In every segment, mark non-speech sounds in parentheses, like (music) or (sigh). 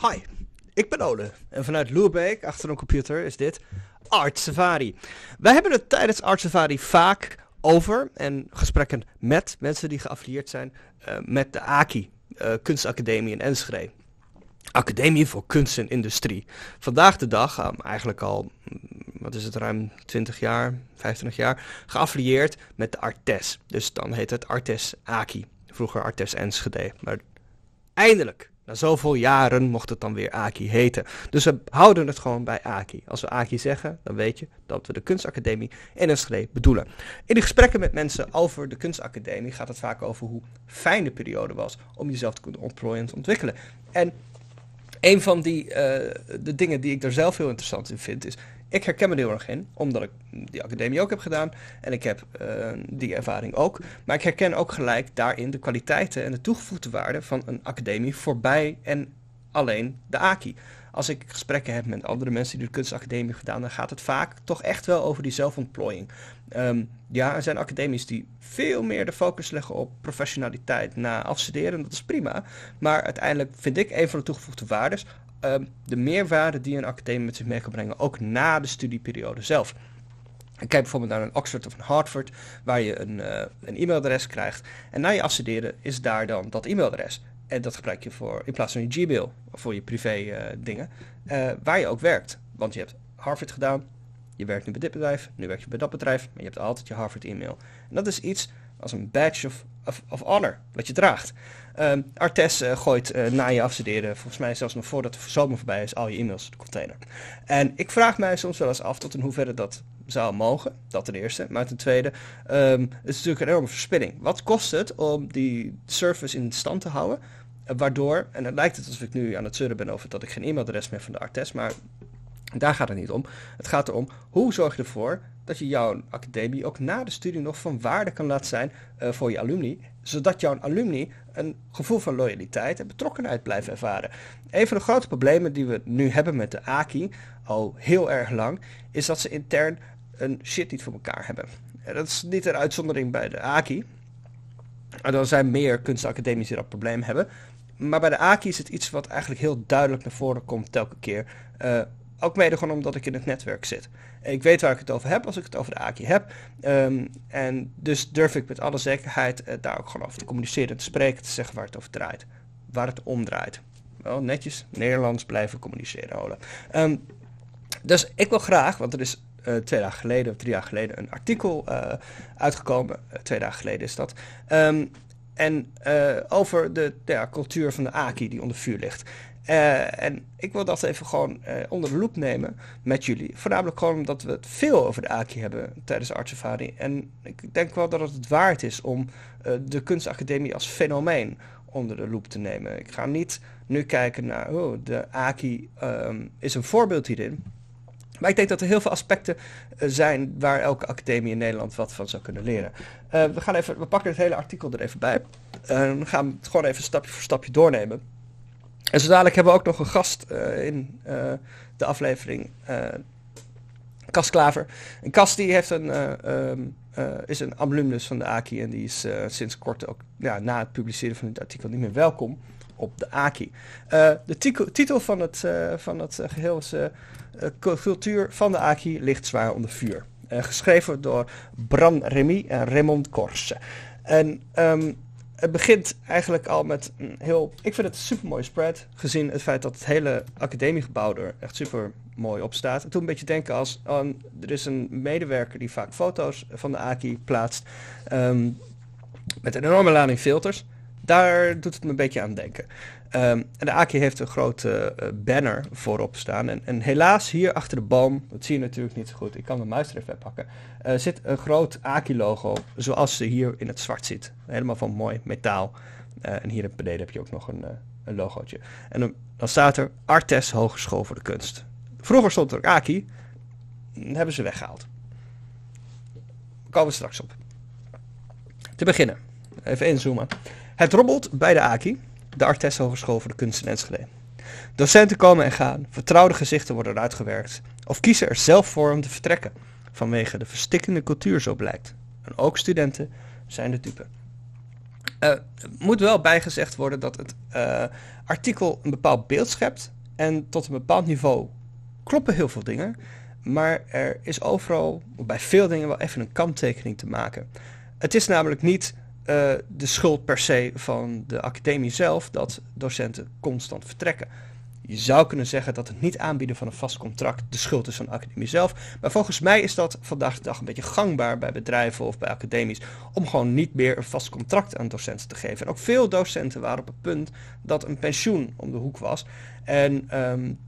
Hi, ik ben Ole en vanuit Loerbeek achter een computer is dit Art Safari. Wij hebben het tijdens Art Safari vaak over en gesprekken met mensen die geaffilieerd zijn uh, met de AKI, uh, Kunstacademie in Enschede. Academie voor Kunst en Industrie. Vandaag de dag, um, eigenlijk al, wat is het, ruim 20 jaar, 25 jaar, geaffilieerd met de Artes. Dus dan heet het Artes AKI. Vroeger Artes Enschede. Maar eindelijk na zoveel jaren mocht het dan weer Aki heten. Dus we houden het gewoon bij Aki. Als we Aki zeggen, dan weet je dat we de kunstacademie in Enschede bedoelen. In de gesprekken met mensen over de kunstacademie gaat het vaak over hoe fijn de periode was om jezelf te kunnen ontplooien en te ontwikkelen. En een van die, uh, de dingen die ik daar zelf heel interessant in vind, is ik herken me er heel erg in, omdat ik die academie ook heb gedaan en ik heb uh, die ervaring ook. Maar ik herken ook gelijk daarin de kwaliteiten en de toegevoegde waarde van een academie voorbij en alleen de AKI. Als ik gesprekken heb met andere mensen die de kunstacademie hebben gedaan, dan gaat het vaak toch echt wel over die zelfontplooiing. Um, ja, er zijn academies die veel meer de focus leggen op professionaliteit na afstuderen. Dat is prima. Maar uiteindelijk vind ik een van de toegevoegde waarden uh, de meerwaarde die een academie met zich mee kan brengen, ook na de studieperiode zelf. Ik kijk bijvoorbeeld naar een Oxford of een Harvard, waar je een, uh, een e-mailadres krijgt. En na je afstuderen is daar dan dat e-mailadres. En dat gebruik je voor, in plaats van je Gmail, voor je privé uh, dingen, uh, waar je ook werkt. Want je hebt Harvard gedaan, je werkt nu bij dit bedrijf, nu werk je bij dat bedrijf, maar je hebt altijd je Harvard e-mail. En dat is iets als een badge of, of, of honor, wat je draagt. Um, Artes uh, gooit uh, na je afstuderen, volgens mij zelfs nog voordat de zomer voorbij is, al je e-mails de container. En ik vraag mij soms wel eens af tot in hoeverre dat zou mogen. Dat ten eerste. Maar ten tweede, um, het is natuurlijk een enorme verspilling. Wat kost het om die service in stand te houden? Uh, waardoor, en het lijkt het alsof ik nu aan het zeuren ben over dat ik geen e-mailadres meer van de Artes, maar daar gaat het niet om. Het gaat erom, hoe zorg je ervoor dat je jouw academie ook na de studie nog van waarde kan laten zijn uh, voor je alumni. Zodat jouw alumni een gevoel van loyaliteit en betrokkenheid blijven ervaren. Een van de grote problemen die we nu hebben met de AKI, al heel erg lang, is dat ze intern een shit niet voor elkaar hebben. En dat is niet een uitzondering bij de AKI. Er zijn meer kunstacademies die dat probleem hebben. Maar bij de AKI is het iets wat eigenlijk heel duidelijk naar voren komt telke keer. Uh, ook mede gewoon omdat ik in het netwerk zit. Ik weet waar ik het over heb als ik het over de AKI heb. Um, en dus durf ik met alle zekerheid uh, daar ook gewoon over te communiceren, te spreken, te zeggen waar het over draait. Waar het om draait. Wel netjes Nederlands blijven communiceren, Ole. Um, dus ik wil graag, want er is uh, twee dagen geleden of drie jaar geleden een artikel uh, uitgekomen. twee dagen geleden is dat. Um, en over de ja, cultuur van de AKI die onder vuur ligt. Uh, en ik wil dat even gewoon uh, onder de loep nemen met jullie. Voornamelijk gewoon omdat we het veel over de AKI hebben tijdens Art Safari. En ik denk wel dat het het waard is om uh, de kunstacademie als fenomeen onder de loep te nemen. Ik ga niet nu kijken naar, oh, de AKI um, is een voorbeeld hierin. Maar ik denk dat er heel veel aspecten zijn waar elke academie in Nederland wat van zou kunnen leren. we, gaan even, we pakken het hele artikel er even bij. En gaan het gewoon even stapje voor stapje doornemen. En zo dadelijk hebben we ook nog een gast uh, in uh, de aflevering. Kas Klaver. En Kas die heeft een, um, is een alumnus van de AKI. En die is sinds kort ook ja, na het publiceren van dit artikel niet meer welkom op de AKI. de titel van het, van het geheel is Cultuur van de AKI ligt zwaar onder vuur. geschreven door Bran Remy en Raymond Korse. En um, het begint eigenlijk al met een heel. Ik vind het een super spread. Gezien het feit dat het hele academiegebouw er echt super mooi op staat. En toen een beetje denken als. Er is een medewerker die vaak foto's van de AKI plaatst. Um, met een enorme lading filters. Daar doet het me een beetje aan denken. Um, en de AKI heeft een grote uh, banner voorop staan. En, en, helaas hier achter de boom, dat zie je natuurlijk niet zo goed, ik kan de muis er even pakken, uh, zit een groot AKI-logo zoals ze hier in het zwart zit. Helemaal van mooi metaal. Uh, en hier beneden heb je ook nog een, een logootje. En dan, dan, staat er Artes Hogeschool voor de Kunst. Vroeger stond er AKI, dat hebben ze weggehaald. Daar komen we straks op. Te beginnen, even inzoomen. Het robbelt bij de AKI de Artes Hogeschool voor de Kunst in Enschede. Docenten komen en gaan, vertrouwde gezichten worden uitgewerkt, of kiezen er zelf voor om te vertrekken, vanwege de verstikkende cultuur zo blijkt. En ook studenten zijn de dupe. Uh, moet wel bijgezegd worden dat het artikel een bepaald beeld schept. En tot een bepaald niveau kloppen heel veel dingen. Maar er is overal, bij veel dingen, wel even een kanttekening te maken. Het is namelijk niet uh, de schuld per se van de academie zelf dat docenten constant vertrekken. Je zou kunnen zeggen dat het niet aanbieden van een vast contract de schuld is van de academie zelf. Maar volgens mij is dat vandaag de dag een beetje gangbaar bij bedrijven of bij academies. Om gewoon niet meer een vast contract aan docenten te geven. En ook veel docenten waren op het punt dat een pensioen om de hoek was. En, um,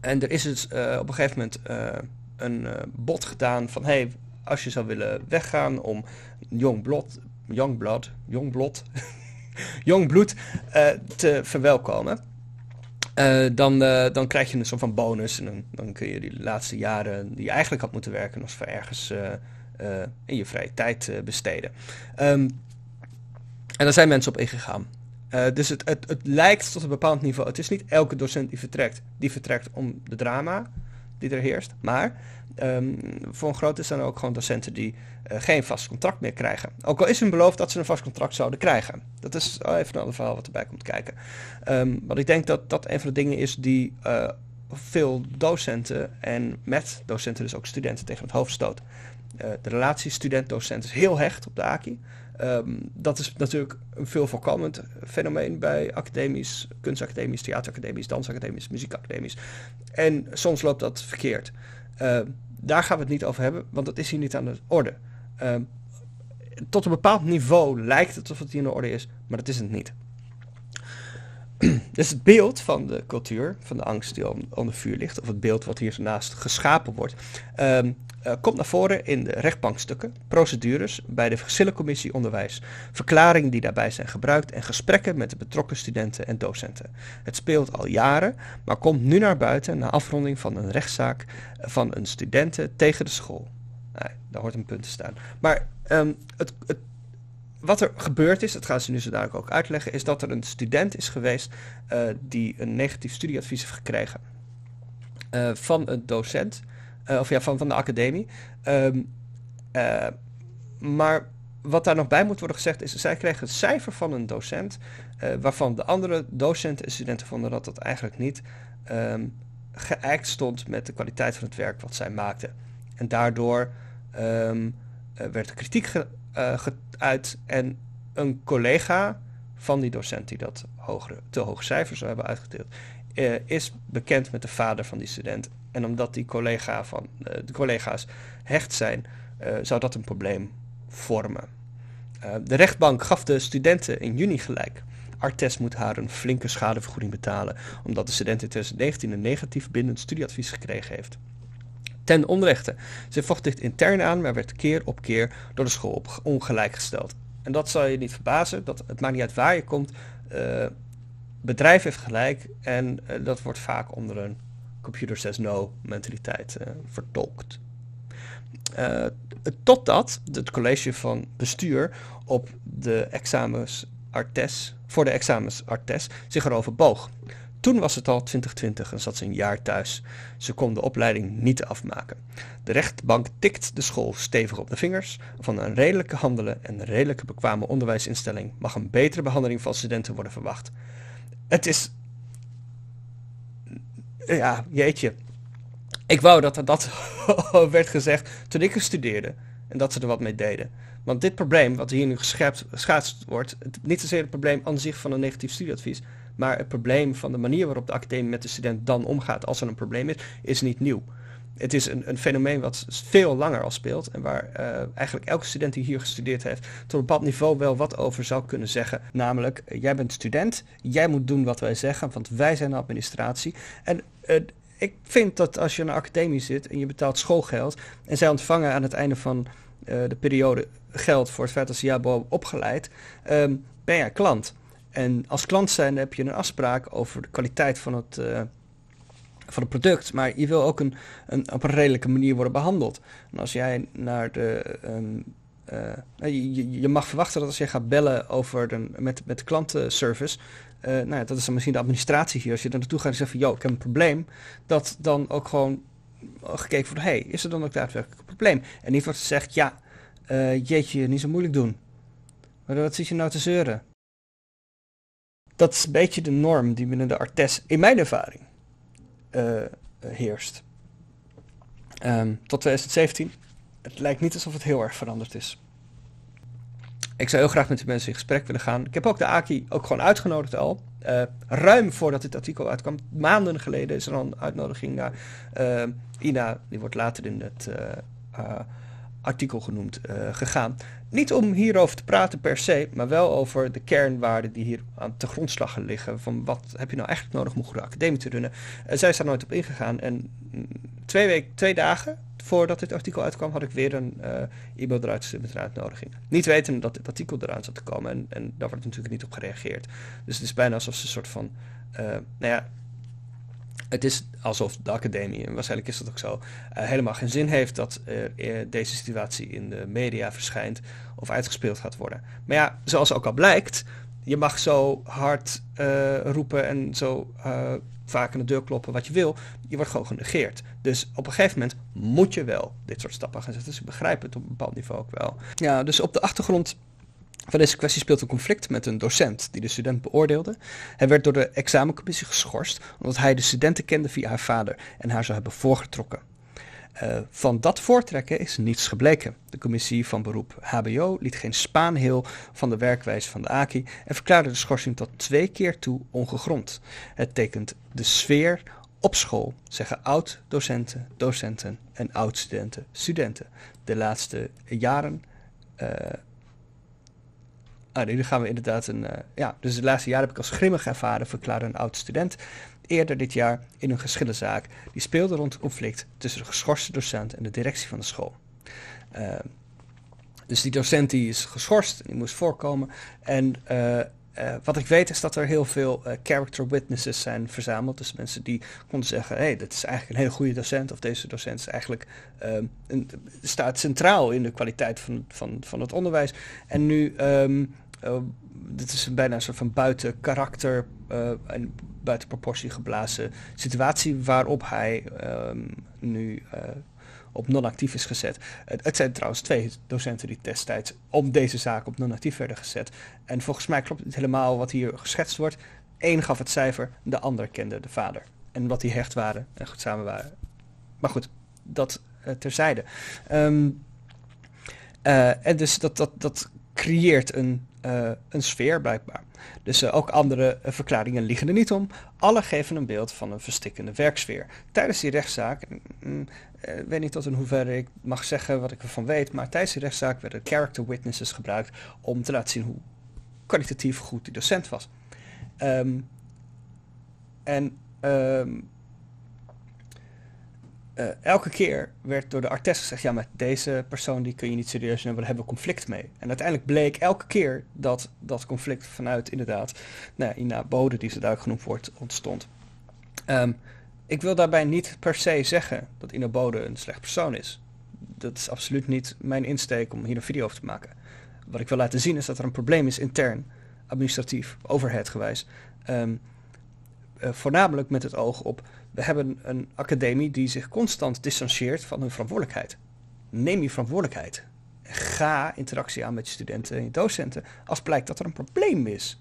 en er is dus uh, op een gegeven moment uh, een bod gedaan van... hey, als je zou willen weggaan om jong blot, jong blood, jong blot, jong (laughs) bloed te verwelkomen... Uh, dan, uh, dan krijg je een soort van bonus. En dan, dan, kun je die laatste jaren die je eigenlijk had moeten werken, voor ergens uh, in je vrije tijd besteden. Um, en daar zijn mensen op ingegaan. dus het, het, het lijkt tot een bepaald niveau. Het is niet elke docent die vertrekt, die vertrekt om de drama die er heerst. Maar um, voor een groot zijn er ook gewoon docenten die uh, geen vast contract meer krijgen. Ook al is hun beloofd dat ze een vast contract zouden krijgen. Dat is even een ander verhaal wat erbij komt kijken. Um, want ik denk dat dat een van de dingen is die uh, veel docenten en met docenten dus ook studenten tegen het hoofd stoot. Uh, de relatie student-docent is heel hecht op de AKI. Um, dat is natuurlijk een veel voorkomend fenomeen bij academies, kunstacademies, theateracademies, dansacademies, muziekacademies. En soms loopt dat verkeerd. Uh, daar gaan we het niet over hebben, want dat is hier niet aan de orde. Uh, tot een bepaald niveau lijkt het alsof het hier in de orde is, maar dat is het niet. (clears throat) dus het beeld van de cultuur, van de angst die onder vuur ligt, of het beeld wat hier naast geschapen wordt, um, uh, komt naar voren in de rechtbankstukken, procedures bij de verschillencommissie onderwijs, verklaringen die daarbij zijn gebruikt en gesprekken met de betrokken studenten en docenten. Het speelt al jaren, maar komt nu naar buiten na afronding van een rechtszaak van een studenten tegen de school. Nee, daar hoort een punt te staan. Maar um, het, het wat er gebeurd is, dat gaan ze nu zo duidelijk ook uitleggen, is dat er een student is geweest uh, die een negatief studieadvies heeft gekregen uh, van een docent, uh, of ja, van, van de academie. Um, maar wat daar nog bij moet worden gezegd is, zij kregen een cijfer van een docent, waarvan de andere docenten en studenten vonden dat dat eigenlijk niet um, geëikt stond met de kwaliteit van het werk wat zij maakten. En daardoor um, werd er kritiek ge uh, geuit en een collega van die docent die dat hogere, te hoge cijfers zou hebben uitgedeeld, uh, is bekend met de vader van die student. En omdat die collega van, uh, de collega's hecht zijn, zou dat een probleem vormen. de rechtbank gaf de studenten in juni gelijk. Artes moet haar een flinke schadevergoeding betalen, omdat de student in 2019 een negatief bindend studieadvies gekregen heeft ten onrechte. Ze vocht dit intern aan, maar werd keer op keer door de school ongelijk gesteld. En dat zal je niet verbazen, dat, het maakt niet uit waar je komt. Uh, bedrijf heeft gelijk en uh, dat wordt vaak onder een computer says no mentaliteit uh, vertolkt. totdat het college van bestuur op de examens Artes, voor de examens Artes zich erover boog. Toen was het al 2020 en zat ze een jaar thuis. Ze kon de opleiding niet afmaken. De rechtbank tikt de school stevig op de vingers. Van een redelijke handelen en een redelijke bekwame onderwijsinstelling mag een betere behandeling van studenten worden verwacht. Het is. Ja, jeetje. Ik wou dat er dat (laughs) werd gezegd toen ik er studeerde en dat ze er wat mee deden. Want dit probleem, wat hier nu geschaatst wordt, niet zozeer het probleem aan zich van een negatief studieadvies, maar het probleem van de manier waarop de academie met de student dan omgaat als er een probleem is, is niet nieuw. Het is een, een fenomeen wat veel langer al speelt en waar uh, eigenlijk elke student die hier gestudeerd heeft tot een bepaald niveau wel wat over zou kunnen zeggen. Namelijk, uh, jij bent student, jij moet doen wat wij zeggen, want wij zijn de administratie. En uh, ik vind dat als je in een academie zit en je betaalt schoolgeld en zij ontvangen aan het einde van de periode geld voor het feit dat ze jou hebben opgeleid, um, ben jij klant. En als klant zijn heb je een afspraak over de kwaliteit van het, uh, van het product. Maar je wil ook een, een, op een redelijke manier worden behandeld. En als jij naar de. Um, uh, je, je, mag verwachten dat als je gaat bellen over de, met, met klantenservice. Uh, nou ja, dat is dan misschien de administratie hier. Als je er naartoe gaat en zegt van, joh, ik heb een probleem. Dat dan ook gewoon gekeken wordt, hey, is er dan ook daadwerkelijk een probleem? En niet wordt gezegd, ja, uh, jeetje, niet zo moeilijk doen. Maar wat zit je nou te zeuren? Dat is een beetje de norm die binnen de Artes, in mijn ervaring, uh, heerst. Um, tot 2017. Het lijkt niet alsof het heel erg veranderd is. Ik zou heel graag met de mensen in gesprek willen gaan. Ik heb ook de AKI ook gewoon uitgenodigd al. Uh, ruim voordat dit artikel uitkwam, maanden geleden, is er al een uitnodiging naar Ina. Die wordt later in het artikel genoemd, gegaan. Niet om hierover te praten per se, maar wel over de kernwaarden die hier aan de grondslag liggen. Van wat heb je nou echt nodig om een goede academie te runnen. zij is daar nooit op ingegaan. En mm, twee, week, twee dagen voordat dit artikel uitkwam, had ik weer een uh, e-mail eruit gestuurd met een uitnodiging. Niet weten dat dit artikel eraan zat te komen en, en daar wordt natuurlijk niet op gereageerd. Dus het is bijna alsof ze een soort van, uh, nou ja, het is alsof de academie, en waarschijnlijk is dat ook zo, uh, helemaal geen zin heeft dat uh, deze situatie in de media verschijnt of uitgespeeld gaat worden. Maar ja, zoals ook al blijkt, je mag zo hard roepen en zo vaak aan de deur kloppen wat je wil. Je wordt gewoon genegeerd. Dus op een gegeven moment moet je wel dit soort stappen gaan zetten. Dus ik begrijp het op een bepaald niveau ook wel. Ja, dus op de achtergrond van deze kwestie speelt een conflict met een docent die de student beoordeelde. Hij werd door de examencommissie geschorst omdat hij de studenten kende via haar vader en haar zou hebben voorgetrokken. Uh, van dat voortrekken is niets gebleken. De commissie van beroep HBO liet geen spaanheel van de werkwijze van de AKI en verklaarde de schorsing tot twee keer toe ongegrond. Het tekent de sfeer op school, zeggen oud-docenten, docenten en oud-studenten, studenten. De laatste jaren. Uh, Ah, nu gaan we inderdaad een. Uh, ja, dus de laatste jaren heb ik als grimmig ervaren, verklaarde een oud student eerder dit jaar in een geschillenzaak die speelde rond het conflict tussen de geschorste docent en de directie van de school. Uh, dus die docent die is geschorst, die moest voorkomen. En uh, wat ik weet is dat er heel veel character witnesses zijn verzameld. Dus mensen die konden zeggen: hé, hey, dit is eigenlijk een hele goede docent. Of deze docent is eigenlijk, een, staat centraal in de kwaliteit van, van, van het onderwijs. En nu, um, uh, dit is bijna een soort van buiten karakter en buiten proportie geblazen situatie waarop hij um, nu op non-actief is gezet. Het, zijn trouwens twee docenten die destijds op deze zaak op non-actief werden gezet. En volgens mij klopt het helemaal wat hier geschetst wordt. Eén gaf het cijfer, de ander kende de vader. En wat die hecht waren en goed samen waren. Maar goed, dat terzijde. Uh, en dus dat, dat, dat creëert een, uh, een sfeer blijkbaar. Dus uh, ook andere uh, verklaringen liggen er niet om. Alle geven een beeld van een verstikkende werksfeer. Tijdens die rechtszaak, mm, weet niet tot in hoeverre ik mag zeggen wat ik ervan weet, maar tijdens die rechtszaak werden character witnesses gebruikt om te laten zien hoe kwalitatief goed die docent was. Um, en um, uh, elke keer werd door de artes gezegd: ja, maar deze persoon die kun je niet serieus nemen, daar hebben we conflict mee. En uiteindelijk bleek elke keer dat dat conflict vanuit inderdaad, nou, Ina Bode, die ze daar genoemd wordt, ontstond. Um, ik wil daarbij niet per se zeggen dat Ina Bode een slecht persoon is. Dat is absoluut niet mijn insteek om hier een video over te maken. Wat ik wil laten zien is dat er een probleem is intern, administratief, overheidgewijs. Um, uh, voornamelijk met het oog op we hebben een academie die zich constant distancieert van hun verantwoordelijkheid. Neem je verantwoordelijkheid. Ga interactie aan met je studenten en je docenten als blijkt dat er een probleem is.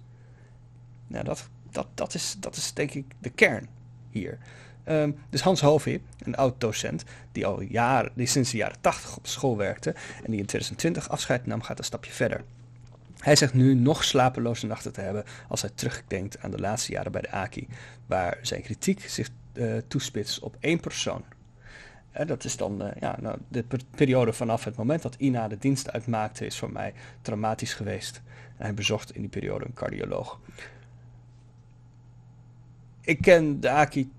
Nou, dat, dat, dat, is, dat is denk ik de kern hier. Um, dus Hans Hovey, een oud-docent, die al jaren, die sinds de jaren 80 op school werkte en die in 2020 afscheid nam, gaat een stapje verder. Hij zegt nu nog slapeloze nachten te hebben als hij terugdenkt aan de laatste jaren bij de AKI, waar zijn kritiek zich uh, toespitst op één persoon. Uh, dat is dan uh, ja, nou, de per periode vanaf het moment dat Ina de dienst uitmaakte, is voor mij traumatisch geweest. En hij bezocht in die periode een cardioloog. Ik ken de AKI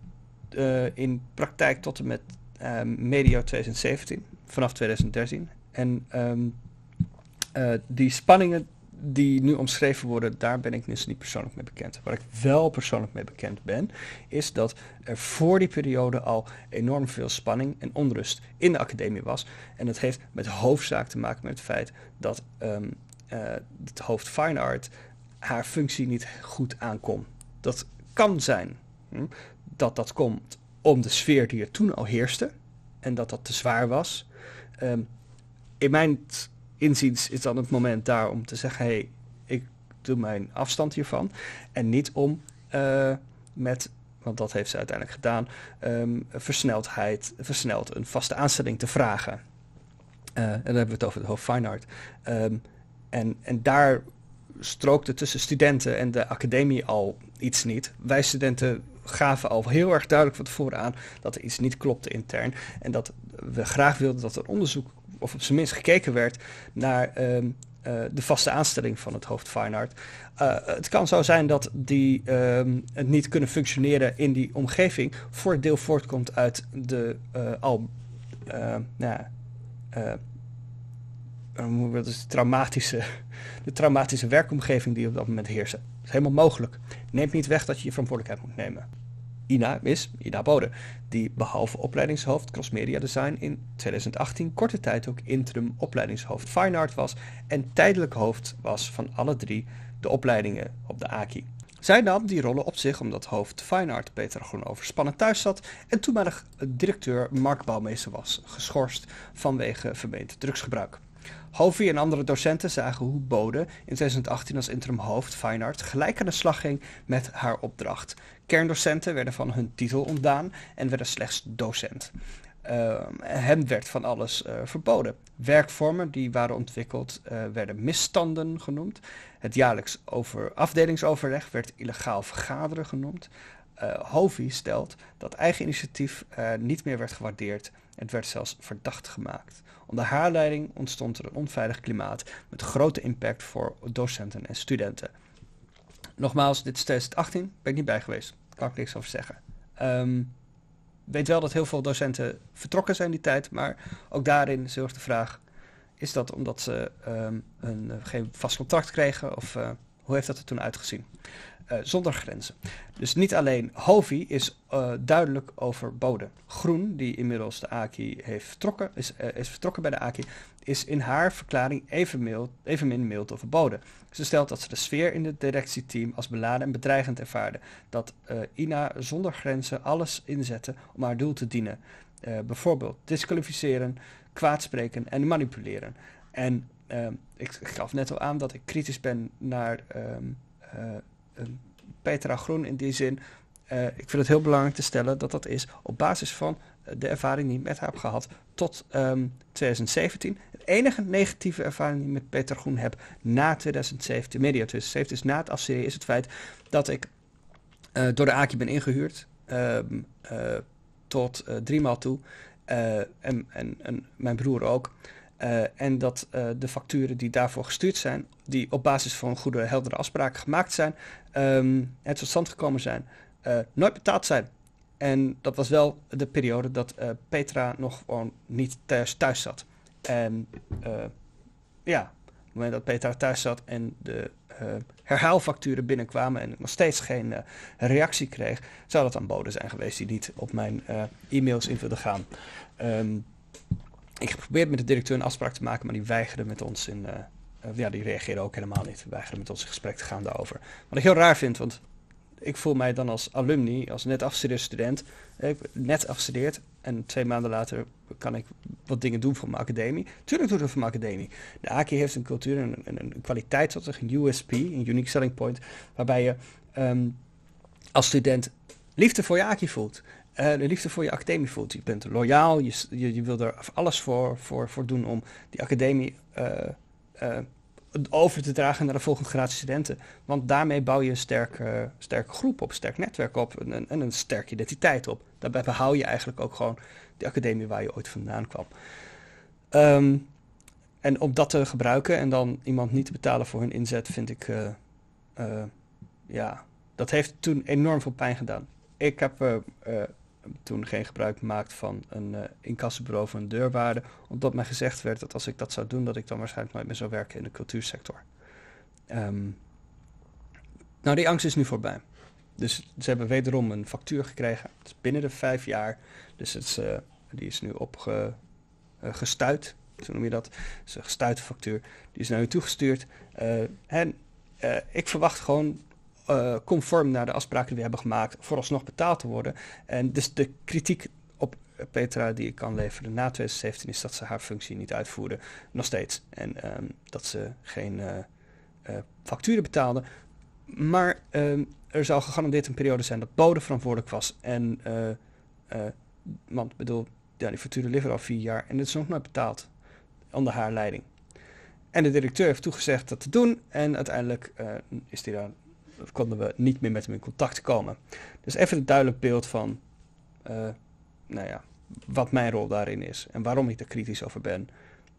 in praktijk tot en met medio 2017, vanaf 2013. En um, die spanningen die nu omschreven worden, daar ben ik dus niet persoonlijk mee bekend. Waar ik wel persoonlijk mee bekend ben, is dat er voor die periode al enorm veel spanning en onrust in de academie was. En dat heeft met hoofdzaak te maken met het feit dat um, uh, het hoofd Fine Art haar functie niet goed aankomt. Dat kan zijn hm, dat dat komt om de sfeer die er toen al heerste en dat dat te zwaar was. Um, in mijn inziens is dan het moment daar om te zeggen: hé, hey, ik doe mijn afstand hiervan. En niet om met want dat heeft ze uiteindelijk gedaan, um, versneldheid, versneld een vaste aanstelling te vragen. en dan hebben we het over het hoofd Fine Art. Ehm, en, en daar strookte tussen studenten en de academie al iets niet. Wij studenten gaven al heel erg duidelijk van tevoren aan dat er iets niet klopte intern. En dat we graag wilden dat er onderzoek, of op zijn minst gekeken werd naar ehm, eh, de vaste aanstelling van het hoofd Fine Art. Uh, het kan zo zijn dat die ehm, het niet kunnen functioneren in die omgeving voor het deel voortkomt uit de uh, al nou, dus traumatische, (laughs) de traumatische werkomgeving die op dat moment heersen. Dat is helemaal mogelijk. Neemt niet weg dat je je verantwoordelijkheid moet nemen. Ina is Ina Bode, die behalve opleidingshoofd crossmedia design in 2018 korte tijd ook interim opleidingshoofd fine art was en tijdelijk hoofd was van alle drie de opleidingen op de AKI. Zij nam die rollen op zich omdat hoofd Fine Art Peter Groen overspannen thuis zat en toenmalig directeur Mark Bouwmeester was geschorst vanwege vermeend drugsgebruik. Hovi en andere docenten zagen hoe Bode in 2018 als interim hoofd Fine Art gelijk aan de slag ging met haar opdracht. Kerndocenten werden van hun titel ontdaan en werden slechts docent. Uh, hem werd van alles uh, verboden. Werkvormen die waren ontwikkeld uh, werden misstanden genoemd. Het jaarlijks over afdelingsoverleg werd illegaal vergaderen genoemd. Hovi stelt dat eigen initiatief niet meer werd gewaardeerd. Het werd zelfs verdacht gemaakt. Onder haar leiding ontstond er een onveilig klimaat met grote impact voor docenten en studenten. Nogmaals, dit is 2018, ben ik niet bij geweest. Kan ik niks over zeggen. Um, weet wel dat heel veel docenten vertrokken zijn die tijd, maar ook daarin is de vraag: is dat omdat ze um, een, uh, geen vast contract kregen of uh, hoe heeft dat er toen uitgezien? Uh, zonder grenzen. Dus niet alleen Hovi is uh, duidelijk overboden. Groen, die inmiddels de AKI heeft vertrokken, is, uh, is vertrokken bij de AKI, is in haar verklaring even mild, evenmin mild overboden. Ze stelt dat ze de sfeer in het directieteam als beladen en bedreigend ervaarde. Dat INA zonder grenzen alles inzette om haar doel te dienen. bijvoorbeeld disqualificeren, kwaadspreken en manipuleren. En ik, ik gaf net al aan dat ik kritisch ben naar um, Petra Groen in die zin. Uh, ik vind het heel belangrijk te stellen dat dat is op basis van de ervaring die ik met haar heb gehad tot um, ehm, 2017. Het enige negatieve ervaring die ik met Petra Groen heb na 2017, media 2017, is na het afstuderen, is het feit dat ik door de AKI ben ingehuurd. Uh, tot drie maal toe. En, en, en, mijn broer ook. Uh, en dat uh, de facturen die daarvoor gestuurd zijn, die op basis van goede, heldere afspraken gemaakt zijn, um, het tot stand gekomen zijn, uh, nooit betaald zijn. En dat was wel de periode dat Petra nog gewoon niet thuis, thuis zat. En ja, op het moment dat Petra thuis zat en de herhaalfacturen binnenkwamen en ik nog steeds geen reactie kreeg, zou dat dan bode zijn geweest die niet op mijn e-mails in wilde gaan. Um, ik heb geprobeerd met de directeur een afspraak te maken, maar die weigerde met ons in. Uh, ja, die reageerde ook helemaal niet. Weigerde met ons in gesprek te gaan daarover. Wat ik heel raar vind, want ik voel mij dan als alumni, als net afgestudeerd student. Ik net afgestudeerd en twee maanden later kan ik wat dingen doen voor mijn academie. Tuurlijk doe ik het voor mijn academie. De AKI heeft een cultuur en een, een, kwaliteit, een USP, een Unique Selling Point, waarbij je um, als student liefde voor je AKI voelt. Uh, de liefde voor je academie voelt. Je bent loyaal, je, je, je wil er alles voor, voor, voor doen om die academie uh, uh, over te dragen naar de volgende generatie studenten. Want daarmee bouw je een sterke, sterke groep op, een sterk netwerk op en, en een sterke identiteit op. Daarbij behoud je eigenlijk ook gewoon die academie waar je ooit vandaan kwam. Um, en om dat te gebruiken en dan iemand niet te betalen voor hun inzet, vind ik, ja, dat heeft toen enorm veel pijn gedaan. Ik heb toen geen gebruik gemaakt van een uh, incassobureau van een deurwaarde, omdat mij gezegd werd dat als ik dat zou doen, dat ik dan waarschijnlijk nooit meer zou werken in de cultuursector. Um, nou, die angst is nu voorbij. Dus ze hebben wederom een factuur gekregen. Het is binnen de vijf jaar. Dus het is, uh, die is nu opgestuit. Uh, zo noem je dat. Is een gestuite factuur. Die is naar u toegestuurd. En ik verwacht gewoon uh, conform naar de afspraken die we hebben gemaakt, vooralsnog betaald te worden. En dus de kritiek op Petra, die ik kan leveren na 2017 is dat ze haar functie niet uitvoerde. Nog steeds. En ehm, dat ze geen facturen betaalde. Maar ehm, er zal gegarandeerd een periode zijn dat Bode verantwoordelijk was. En, want bedoel, ja, die facturen liggen al vier jaar en het is nog nooit betaald. Onder haar leiding. En de directeur heeft toegezegd dat te doen. En uiteindelijk is die daar, konden we niet meer met hem in contact komen. Dus even een duidelijk beeld van uh, nou ja, wat mijn rol daarin is. En waarom ik er kritisch over ben.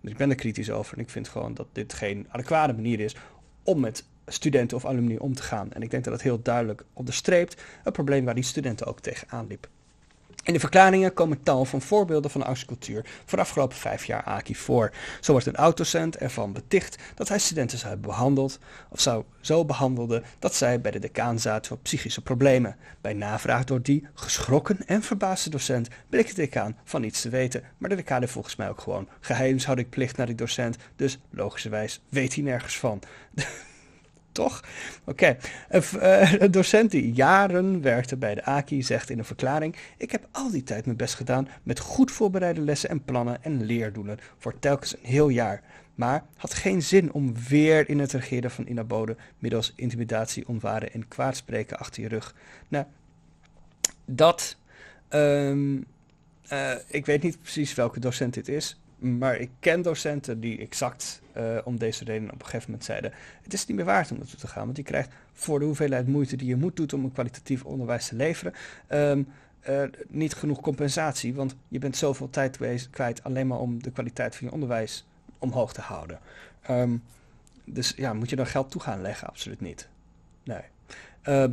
Dus ik ben er kritisch over. En ik vind gewoon dat dit geen adequate manier is om met studenten of alumni om te gaan. En ik denk dat het heel duidelijk onderstreept een probleem waar die studenten ook tegenaan liepen. In de verklaringen komen tal van voorbeelden van angstcultuur voor de afgelopen vijf jaar AKI voor. Zo wordt een oud-docent ervan beticht dat hij studenten zou hebben behandeld, of zou zo behandelde dat zij bij de decaan zaten voor psychische problemen. Bij navraag door die geschrokken en verbaasde docent bleek de decaan van niets te weten, maar de decaan volgens mij ook gewoon geheimshoudingplicht naar die docent, dus logischerwijs weet hij nergens van. (laughs) toch? Oké. Eh, een, docent die jaren werkte bij de AKI zegt in een verklaring: Ik heb al die tijd mijn best gedaan met goed voorbereide lessen en plannen en leerdoelen voor telkens een heel jaar. Maar had geen zin om weer in het regeren van inaboden middels intimidatie, onwaren en kwaadspreken achter je rug. Nou, dat. Um, ik weet niet precies welke docent dit is. Maar ik ken docenten die exact uh, om deze reden op een gegeven moment zeiden: Het is niet meer waard om naartoe te gaan, want je krijgt voor de hoeveelheid moeite die je moet doen om een kwalitatief onderwijs te leveren, um, uh, niet genoeg compensatie. Want je bent zoveel tijd kwijt alleen maar om de kwaliteit van je onderwijs omhoog te houden. Um, dus ja, moet je dan geld toe gaan leggen? Absoluut niet. Nee. Uh,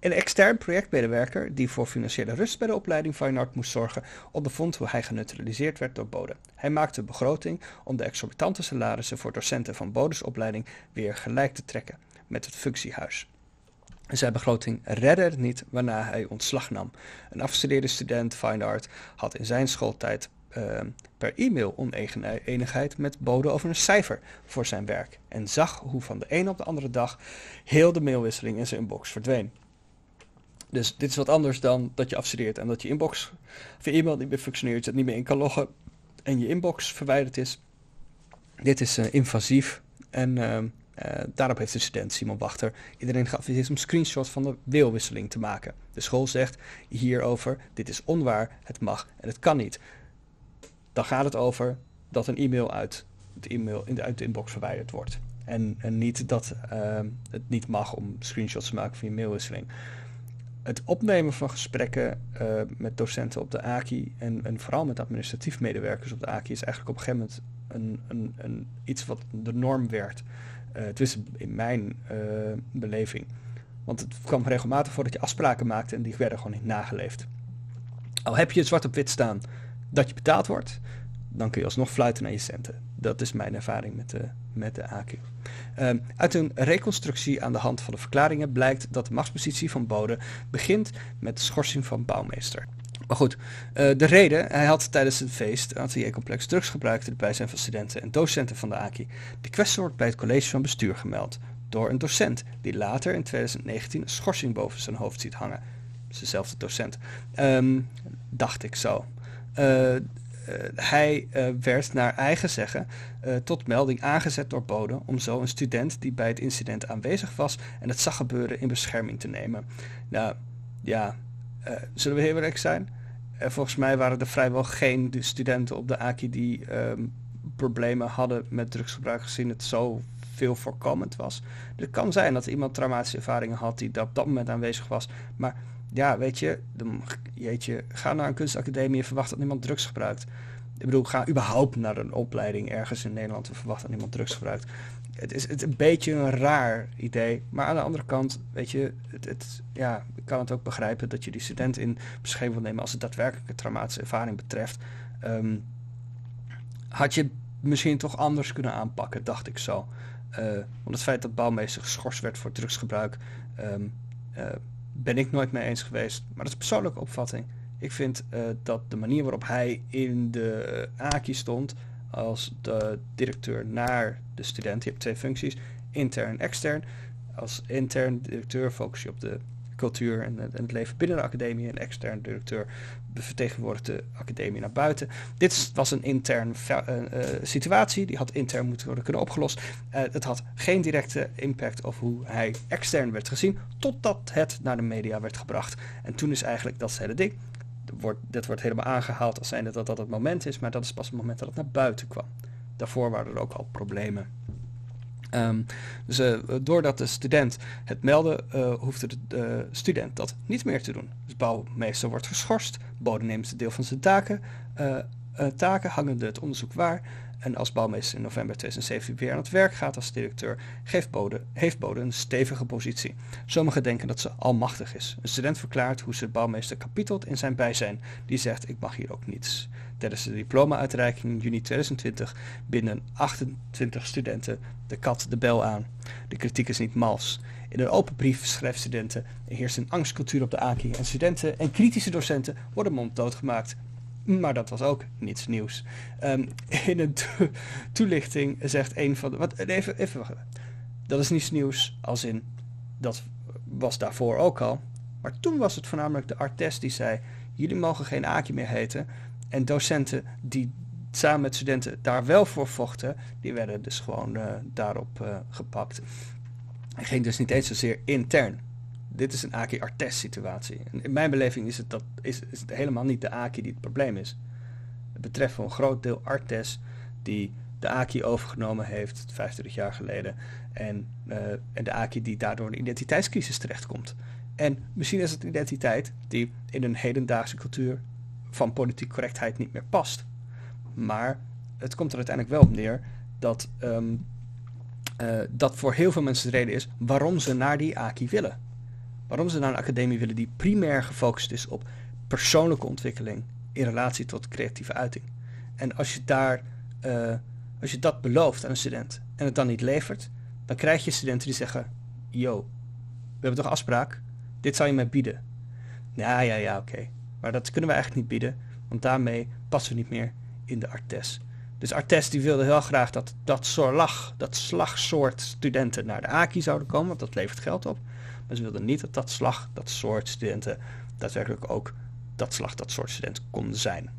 een extern projectmedewerker die voor financiële rust bij de opleiding Fine Art moest zorgen, ondervond hoe hij geneutraliseerd werd door Bode. Hij maakte begroting om de exorbitante salarissen voor docenten van Bodes opleiding weer gelijk te trekken met het functiehuis. Zijn begroting redde het niet waarna hij ontslag nam. Een afgestudeerde student Fine Art had in zijn schooltijd uh, per e-mail oneenigheid met Bode over een cijfer voor zijn werk en zag hoe van de een op de andere dag heel de mailwisseling in zijn inbox verdween. Dus dit is wat anders dan dat je afstudeert en dat je inbox of je e-mail niet meer functioneert, het niet meer in kan loggen en je inbox verwijderd is. Dit is uh, invasief en uh, uh, daarop heeft de student Simon Wachter iedereen geadviseerd om screenshots van de mailwisseling te maken. De school zegt hierover, dit is onwaar, het mag en het kan niet. Dan gaat het over dat een e-mail uit, het e-mail in de, uit de inbox verwijderd wordt. En, en niet dat ehm, het niet mag om screenshots te maken van je mailwisseling het opnemen van gesprekken uh, met docenten op de AKI en, en, vooral met administratief medewerkers op de AKI is eigenlijk op een gegeven moment een, een, een iets wat de norm werd. Uh, het is in mijn uh, beleving. Want het kwam regelmatig voor dat je afspraken maakte en die werden gewoon niet nageleefd. Al heb je het zwart op wit staan dat je betaald wordt, dan kun je alsnog fluiten naar je centen. Dat is mijn ervaring met de, met de AQ. Ehm, uit een reconstructie aan de hand van de verklaringen blijkt dat de machtspositie van Bode begint met de schorsing van bouwmeester. Maar goed, uh, de reden, hij had tijdens het feest ateliercomplex drugs gebruikt in het bijzijn van studenten en docenten van de AKI. De kwestie wordt bij het college van bestuur gemeld door een docent die later in 2019 een schorsing boven zijn hoofd ziet hangen. Dezelfde docent. Um, dacht ik zo. Eh, hij uh, werd naar eigen zeggen uh, tot melding aangezet door Bode om zo een student die bij het incident aanwezig was en het zag gebeuren in bescherming te nemen. Nou ja, zullen we heel eerlijk zijn? volgens mij waren er vrijwel geen studenten op de AKI die um, problemen hadden met drugsgebruik gezien het zo veel voorkomend was. Het kan zijn dat iemand traumatische ervaringen had die op dat moment aanwezig was, maar ja, weet je, dan, jeetje, ga naar een kunstacademie en verwacht dat niemand drugs gebruikt. Ik bedoel, ga überhaupt naar een opleiding ergens in Nederland en verwacht dat niemand drugs gebruikt. Het is, het een beetje een raar idee. Maar aan de andere kant, weet je, het, het, ja, ik kan het ook begrijpen dat je die student in bescherming wil nemen als het daadwerkelijk een traumatische ervaring betreft. Um, had je misschien toch anders kunnen aanpakken, dacht ik zo. Uh, het feit dat bouwmeester geschorst werd voor drugsgebruik, um, uh, ben ik nooit mee eens geweest. Maar dat is persoonlijke opvatting. Ik vind uh, dat de manier waarop hij in de AKI stond als de directeur naar de student, je hebt twee functies, intern en extern. Als intern directeur focus je op de cultuur en, het leven binnen de academie. Een extern directeur vertegenwoordigt de academie naar buiten. Dit was een interne situatie, die had intern moeten worden kunnen opgelost. het had geen directe impact op hoe hij extern werd gezien, totdat het naar de media werd gebracht. En toen is eigenlijk dat hele ding wordt, dit wordt helemaal aangehaald als zijnde dat dat het moment is, maar dat is pas het moment dat het naar buiten kwam. Daarvoor waren er ook al problemen. Um, dus uh, doordat de student het meldde, uh, hoefde de student dat niet meer te doen. Dus bouwmeester wordt geschorst, bode neemt deel van zijn taken, uh, taken hangende het onderzoek waar. En als bouwmeester in november 2017 weer aan het werk gaat als directeur, geeft Bode, heeft Bode een stevige positie. Sommigen denken dat ze almachtig is. Een student verklaart hoe ze bouwmeester kapitelt in zijn bijzijn. Die zegt, ik mag hier ook niets. Tijdens de diploma-uitreiking in juni 2020 binden 28 studenten de kat de bel aan. De kritiek is niet mals. In een open brief schrijft studenten, er heerst een angstcultuur op de AKI en studenten en kritische docenten worden monddood gemaakt. Maar dat was ook niets nieuws. Um, in een toelichting zegt een van de. Wat, even, even wachten. Dat is niets nieuws, als in. Dat was daarvoor ook al. Maar toen was het voornamelijk de artes die zei: jullie mogen geen Aki meer heten. En docenten die samen met studenten daar wel voor vochten, die werden dus gewoon uh, daarop uh, gepakt. Het ging dus niet eens zozeer intern dit is een Aki-Artes situatie. in mijn beleving is het, dat, is, is helemaal niet de Aki die het probleem is. Het betreft voor een groot deel Artes die de Aki overgenomen heeft 25 jaar geleden. En, uh, en de Aki die daardoor een identiteitscrisis terechtkomt. En misschien is het identiteit die in een hedendaagse cultuur van politieke correctheid niet meer past. Maar het komt er uiteindelijk wel op neer dat um, uh, dat voor heel veel mensen de reden is waarom ze naar die Aki willen. Waarom ze naar een academie willen die primair gefocust is op persoonlijke ontwikkeling in relatie tot creatieve uiting. En als je, daar, uh, als je dat belooft aan een student en het dan niet levert, dan krijg je studenten die zeggen: Yo, we hebben toch afspraak? Dit zou je mij bieden. Ja, ja, ja, oké. Maar dat kunnen we eigenlijk niet bieden, want daarmee passen we niet meer in de Artes. Dus Artes die wilde heel graag dat dat soort dat slagsoort studenten naar de AKI zouden komen, want dat levert geld op. Maar ze wilden niet dat dat slag, dat soort studenten, daadwerkelijk ook dat slag, dat soort student konden zijn.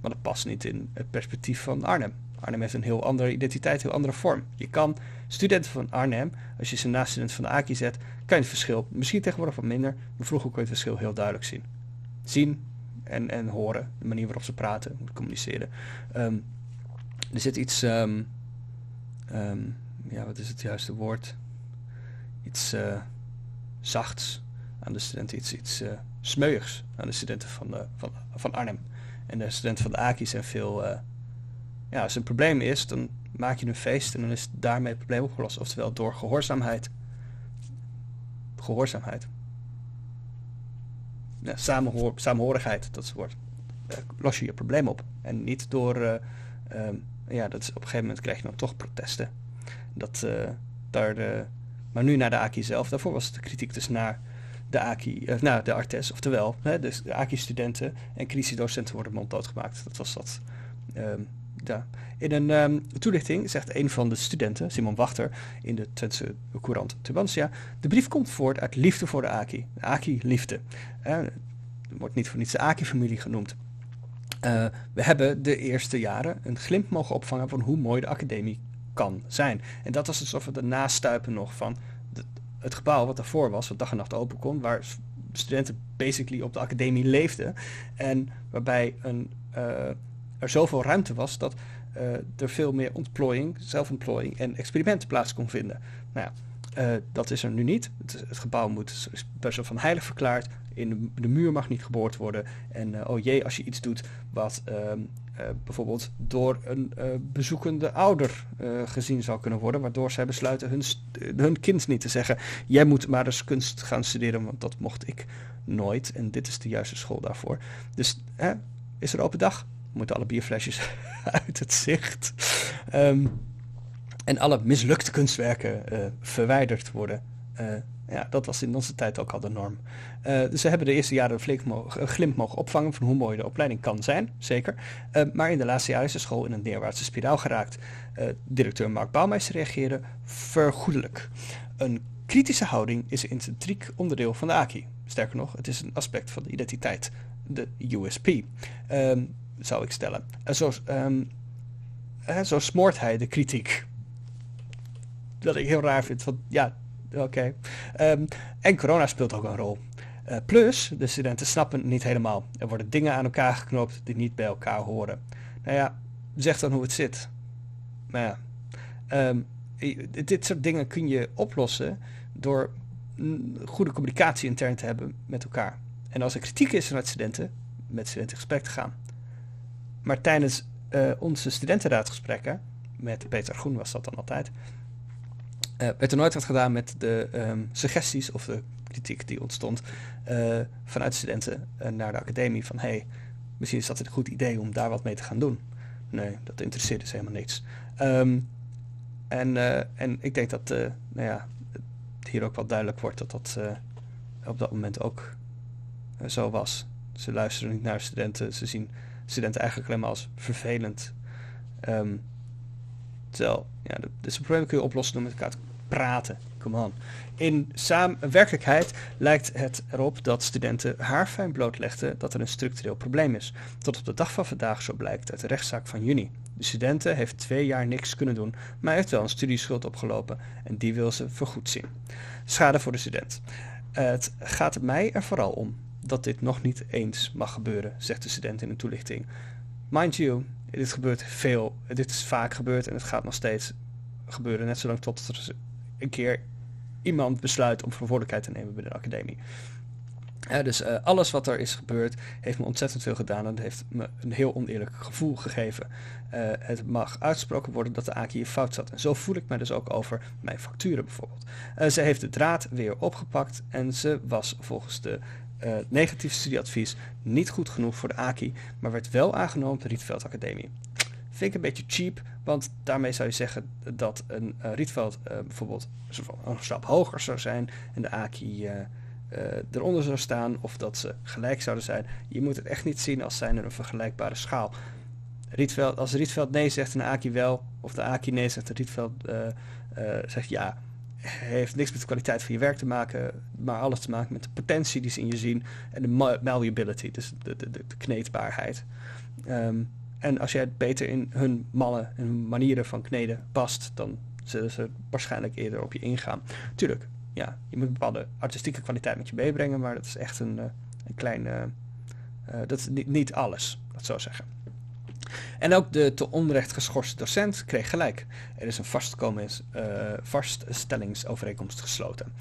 Maar dat past niet in het perspectief van Arnhem. Arnhem heeft een heel andere identiteit, een heel andere vorm. Je kan studenten van Arnhem, als je ze naast studenten van de AKI zet, kan je het verschil, misschien tegenwoordig wat minder, maar vroeger kon je het verschil heel duidelijk zien. Zien en, en horen, de manier waarop ze praten, communiceren. Um, er zit iets, um, um, ja, wat is het juiste woord? iets uh, zachts aan de studenten, iets, iets uh, smeuigs aan de studenten van, de, van, van Arnhem. En de studenten van de AKI zijn veel... Uh, ja, als een probleem is, dan maak je een feest en dan is daarmee het probleem opgelost. Oftewel door gehoorzaamheid. Gehoorzaamheid. Samenhorigheid, dat het woord. los je je probleem op. En niet door... Um, ja, dat is, op een gegeven moment krijg je dan toch protesten. Dat daar de maar nu naar de AKI zelf. Daarvoor was de kritiek dus naar de AKI, naar de Artes. Oftewel, hè, dus de AKI-studenten en crisisdocenten worden monddood gemaakt. Dat was dat. Um, In een um, toelichting zegt een van de studenten, Simon Wachter, in de Twentse courant Tubantia, de brief komt voort uit liefde voor de AKI. De AKI-liefde. Uh, er wordt niet voor niets de AKI-familie genoemd. Uh, we hebben de eerste jaren een glimp mogen opvangen van hoe mooi de academie kan zijn. En dat was alsof het ernaast stuipen nog van het gebouw wat daarvoor was, wat dag en nacht open kon, waar studenten basically op de academie leefden. En waarbij een, uh, er zoveel ruimte was dat uh, er veel meer ontplooiing, zelfontplooiing en experimenten plaats kon vinden. Nou uh, dat is er nu niet. Het, gebouw moet, is best van heilig verklaard. In de, muur mag niet geboord worden. En oh jee, als je iets doet wat ehm, bijvoorbeeld door een bezoekende ouder gezien zou kunnen worden, waardoor zij besluiten hun, hun kind niet te zeggen: Jij moet maar eens kunst gaan studeren, want dat mocht ik nooit en dit is de juiste school daarvoor. Dus is er open dag? Moeten alle bierflesjes (laughs) uit het zicht. Um, en alle mislukte kunstwerken verwijderd worden. Ja, dat was in onze tijd ook al de norm. Uh, dus ze hebben de eerste jaren een, een glimp mogen opvangen van hoe mooi de opleiding kan zijn, zeker. Maar in de laatste jaren is de school in een neerwaartse spiraal geraakt. Directeur Mark Bouwmeester reageerde vergoedelijk. Een kritische houding is een intrinsiek onderdeel van de AKI. Sterker nog, het is een aspect van de identiteit, de USP, ehm, zou ik stellen. En zo, ehm, zo smoort hij de kritiek. Dat ik heel raar vind, want ja, oké. Ehm, en corona speelt ook een rol. Uh, plus, de studenten snappen niet helemaal. Er worden dingen aan elkaar geknoopt die niet bij elkaar horen. Nou ja, zeg dan hoe het zit. Maar ja, um, dit soort dingen kun je oplossen door goede communicatie intern te hebben met elkaar. En als er kritiek is vanuit studenten, met studenten in gesprek te gaan. Maar tijdens uh, onze studentenraadgesprekken, met Peter Groen was dat dan altijd, uh, werd er nooit wat gedaan met de um, suggesties of de kritiek die ontstond uh, vanuit studenten naar de academie van hey, misschien is dat een goed idee om daar wat mee te gaan doen. Nee, dat interesseert dus helemaal niks. Um, en, en ik denk dat nou ja, hier ook wel duidelijk wordt dat dat op dat moment ook zo was. Ze luisteren niet naar studenten, ze zien studenten eigenlijk alleen maar als vervelend. Um, terwijl, ja, dus probleem kun je oplossen door met elkaar te praten. Come on. In samen, werkelijkheid lijkt het erop dat studenten haarfijn blootlegden dat er een structureel probleem is. Tot op de dag van vandaag zo blijkt uit de rechtszaak van juni. De studenten heeft twee jaar niks kunnen doen, maar heeft wel een studieschuld opgelopen en die wil ze vergoed zien. Schade voor de student. Het gaat mij er vooral om dat dit nog niet eens mag gebeuren, zegt de student in een toelichting. Mind you, dit gebeurt veel, dit is vaak gebeurd en het gaat nog steeds gebeuren, net zolang tot er een keer iemand besluit om verantwoordelijkheid te nemen binnen de academie. dus uh, alles wat er is gebeurd heeft me ontzettend veel gedaan en heeft me een heel oneerlijk gevoel gegeven. Uh, het mag uitgesproken worden dat de AKI hier fout zat. En zo voel ik me dus ook over mijn facturen bijvoorbeeld. Uh, ze heeft de draad weer opgepakt en ze was volgens de negatieve studieadvies niet goed genoeg voor de AKI, maar werd wel aangenomen op de Rietveld Academie. Vind ik een beetje cheap, want daarmee zou je zeggen dat een uh, Rietveld uh, bijvoorbeeld een stap hoger zou zijn en de AKI uh, eronder zou staan, of dat ze gelijk zouden zijn. Je moet het echt niet zien als zijn er een vergelijkbare schaal. Rietveld, als Rietveld nee zegt en de AKI wel, of de AKI nee zegt en Rietveld zegt ja, heeft niks met de kwaliteit van je werk te maken, maar alles te maken met de potentie die ze in je zien en de malleability, dus de, de, de, kneedbaarheid. Um, en als jij het beter in hun mallen en manieren van kneden past, dan zullen ze waarschijnlijk eerder op je ingaan. Tuurlijk, ja, je moet een bepaalde artistieke kwaliteit met je meebrengen, maar dat is echt een, uh, een klein. Uh, uh, dat is niet, niet alles, dat zou zeggen. En ook de te onrecht geschorste docent kreeg gelijk. Er is een vaststellingsovereenkomst gesloten.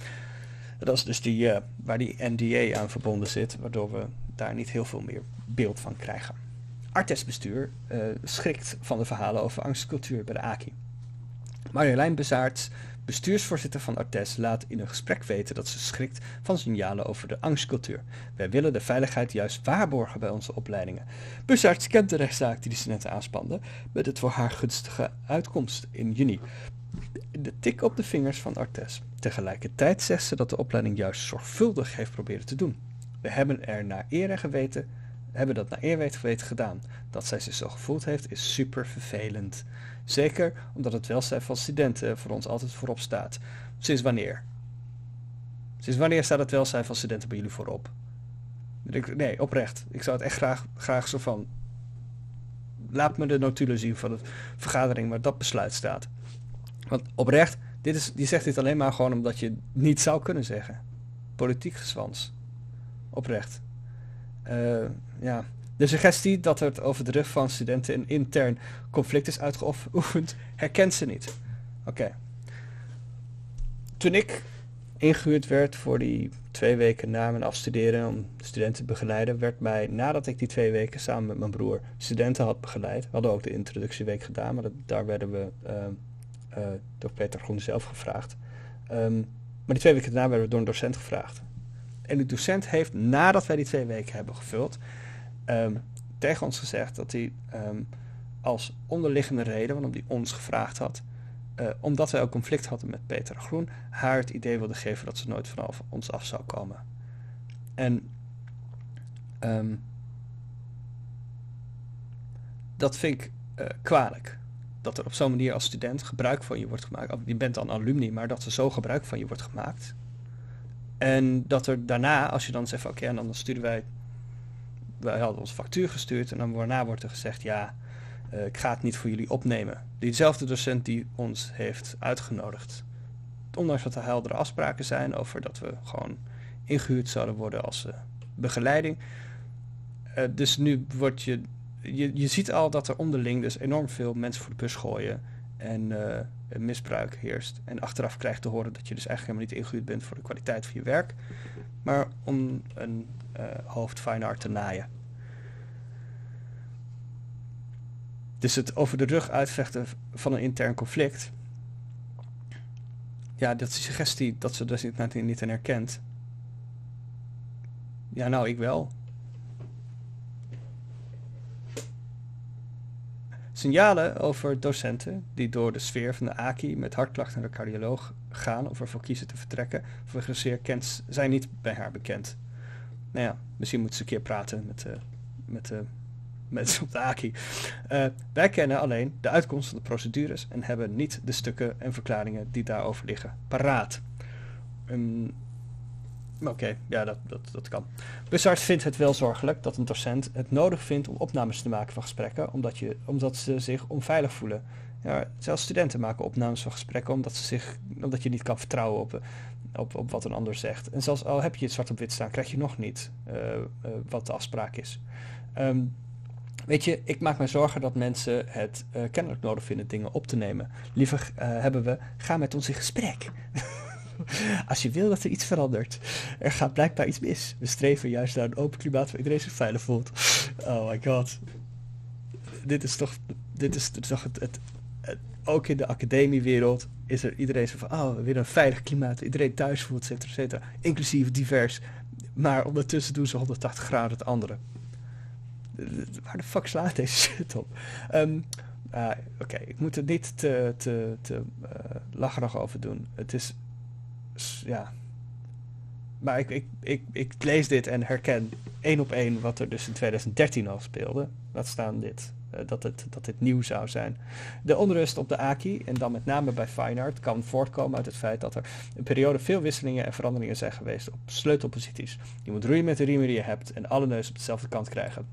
Dat is dus die, waar die NDA aan verbonden zit, waardoor we daar niet heel veel meer beeld van krijgen. Artesbestuur uh, schrikt van de verhalen over angstcultuur bij de AKI. Marjolein Bezaert, bestuursvoorzitter van Artes, laat in een gesprek weten dat ze schrikt van signalen over de angstcultuur. Wij willen de veiligheid juist waarborgen bij onze opleidingen. Bezaert kent de rechtszaak die de studenten aanspande, met het voor haar gunstige uitkomst in juni. De tik op de vingers van Artes. Tegelijkertijd zegt ze dat de opleiding juist zorgvuldig heeft proberen te doen. We hebben er naar eer en geweten hebben dat naar eer weet geweten gedaan. Dat zij zich zo gevoeld heeft is super vervelend. Zeker omdat het welzijn van studenten voor ons altijd voorop staat. Sinds wanneer? Sinds wanneer staat het welzijn van studenten bij jullie voorop? Nee, oprecht. Ik zou het echt graag, graag zo van... Laat me de notulen zien van de vergadering waar dat besluit staat. Want oprecht, dit is, die zegt dit alleen maar gewoon omdat je niet zou kunnen zeggen. Politiek gezwans. Oprecht. Uh, ja. De suggestie dat het over de rug van studenten een intern conflict is uitgeoefend, herkent ze niet. Oké. Toen ik ingehuurd werd voor die twee weken na mijn afstuderen om studenten te begeleiden, werd mij nadat ik die twee weken samen met mijn broer studenten had begeleid, we hadden ook de introductieweek gedaan, maar daar werden we uh, uh, door Peter Groen zelf gevraagd. Um, maar die twee weken daarna werden we door een docent gevraagd. En de docent heeft, nadat wij die twee weken hebben gevuld, um, tegen ons gezegd dat hij um, als onderliggende reden, waarom hij ons gevraagd had, uh, omdat wij ook conflict hadden met Peter Groen, haar het idee wilde geven dat ze nooit vanaf ons af zou komen. En um, dat vind ik uh, kwalijk. dat er op zo'n manier als student gebruik van je wordt gemaakt. Je bent dan alumni, maar dat er zo gebruik van je wordt gemaakt. En dat er daarna, als je dan zegt, oké, en dan sturen wij, wij hadden onze factuur gestuurd en dan daarna wordt er gezegd, ja, uh, ik ga het niet voor jullie opnemen. Diezelfde docent die ons heeft uitgenodigd. Ondanks dat er heldere afspraken zijn over dat we gewoon ingehuurd zouden worden als uh, begeleiding. Uh, dus nu word je, je, je ziet al dat er onderling dus enorm veel mensen voor de bus gooien en misbruik heerst. En achteraf krijgt te horen dat je dus eigenlijk helemaal niet ingehuurd bent voor de kwaliteit van je werk, maar om een hoofd fine art te naaien. Dus het over de rug uitvechten van een intern conflict. Ja, dat is suggestie dat ze dus niet, niet in herkent. Ja, nou, ik wel. Signalen over docenten die door de sfeer van de AKI met hartklachten naar de cardioloog gaan of ervoor kiezen te vertrekken, of zeer kent, zijn niet bij haar bekend. Nou ja, misschien moet ze een keer praten met, uh, met de mensen (laughs) op de AKI. Uh, wij kennen alleen de uitkomst van de procedures en hebben niet de stukken en verklaringen die daarover liggen paraat. Um, Oké, ja, dat, dat, dat kan. Bussard vindt het wel zorgelijk dat een docent het nodig vindt om opnames te maken van gesprekken, omdat, je, omdat ze zich onveilig voelen. Ja, zelfs studenten maken opnames van gesprekken omdat, ze zich, omdat je niet kan vertrouwen op, op, op wat een ander zegt. En zelfs al heb je het zwart op wit staan, krijg je nog niet uh, uh, wat de afspraak is. Um, Weet je, ik maak me zorgen dat mensen het uh, kennelijk nodig vinden dingen op te nemen. Liever hebben we, ga met ons in gesprek. (laughs) Als je wil dat er iets verandert. Er gaat blijkbaar iets mis. We streven juist naar een open klimaat waar iedereen zich veilig voelt. Oh my god. Dit is toch, dit is toch het, het ook in de academiewereld is er iedereen zo van, oh, weer een veilig klimaat, iedereen thuis voelt, et cetera, inclusief divers. Maar ondertussen doen ze 180 graden het andere waar de fuck slaat deze shit op? Um, uh, Oké, ik moet er niet te, te, te uh, lacherig over doen. Het is, ja... Maar ik, ik, ik, ik lees dit en herken één op één wat er dus in 2013 al speelde. Laat staan dit. Uh, dat, het, dat dit nieuw zou zijn. De onrust op de AKI, en dan met name bij Art, kan voortkomen uit het feit dat er een periode veel wisselingen en veranderingen zijn geweest op sleutelposities. Je moet roeien met de riemen die je hebt en alle neus op dezelfde kant krijgen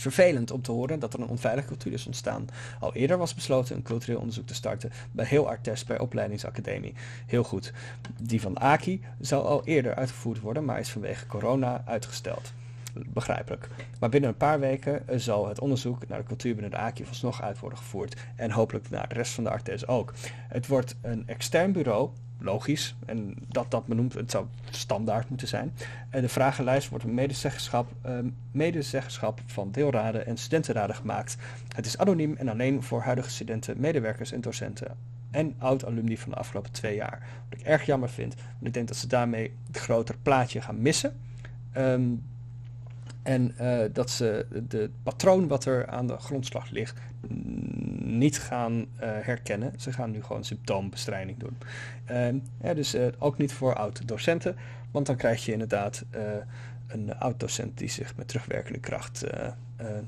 vervelend om te horen dat er een onveilige cultuur is ontstaan. Al eerder was besloten een cultureel onderzoek te starten bij heel Artes bij opleidingsacademie. Heel goed. Die van AKI zou al eerder uitgevoerd worden, maar is vanwege corona uitgesteld. Begrijpelijk. Maar binnen een paar weken eh, zal het onderzoek naar de cultuur binnen de AKI alsnog uit worden gevoerd. En hopelijk naar de rest van de Artes ook. Het wordt een extern bureau logisch. En dat dat benoemd, het zou standaard moeten zijn. En de vragenlijst wordt een medezeggenschap, uh, medezeggenschap van deelraden en studentenraden gemaakt. Het is anoniem en alleen voor huidige studenten, medewerkers en docenten. En oud-alumni van de afgelopen twee jaar. Wat ik erg jammer vind, want ik denk dat ze daarmee het grotere plaatje gaan missen. Um, en uh, dat ze de patroon wat er aan de grondslag ligt niet gaan uh, herkennen. Ze gaan nu gewoon symptoombestrijding doen. Uh, ja, dus uh, ook niet voor oud-docenten, want dan krijg je inderdaad een oud-docent die zich met terugwerkende kracht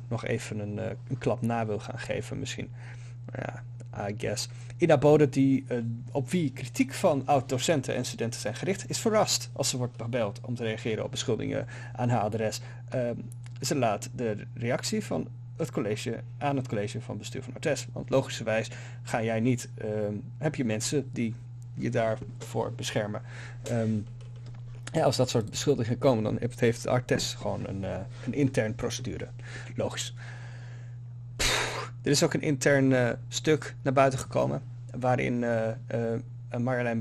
nog even een, een, klap na wil gaan geven misschien. Ja, I guess. Ina Bode, die, op wie kritiek van oud-docenten en studenten zijn gericht, is verrast als ze wordt gebeld om te reageren op beschuldigingen aan haar adres. Ehm, ze laat de reactie van het college aan het college van bestuur van Artes. Want logischerwijs ga jij niet, ehm, heb je mensen die je daarvoor beschermen. Ja, als dat soort beschuldigingen komen, dan heeft Artes gewoon een, uh, een intern procedure. Logisch. Er is ook een intern uh, stuk naar buiten gekomen, waarin uh, Marjolein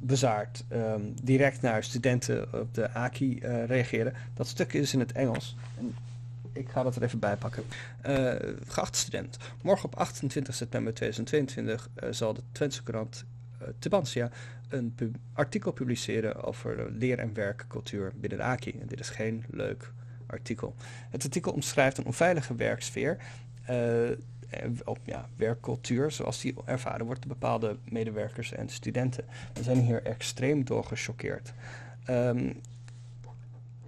Bazaart, um, direct naar studenten op de AKI reageerde. Dat stuk is in het Engels. En ik ga dat er even bij pakken. Uh, geachte student, morgen op 28 september 2022 uh, zal de Twentse krant uh, een artikel publiceren over leer- en werkcultuur binnen de AKI. En dit is geen leuk artikel. Het artikel omschrijft een onveilige werksfeer op ja, werkcultuur, zoals die ervaren wordt door bepaalde medewerkers en studenten. We zijn hier extreem door gechoqueerd. Um,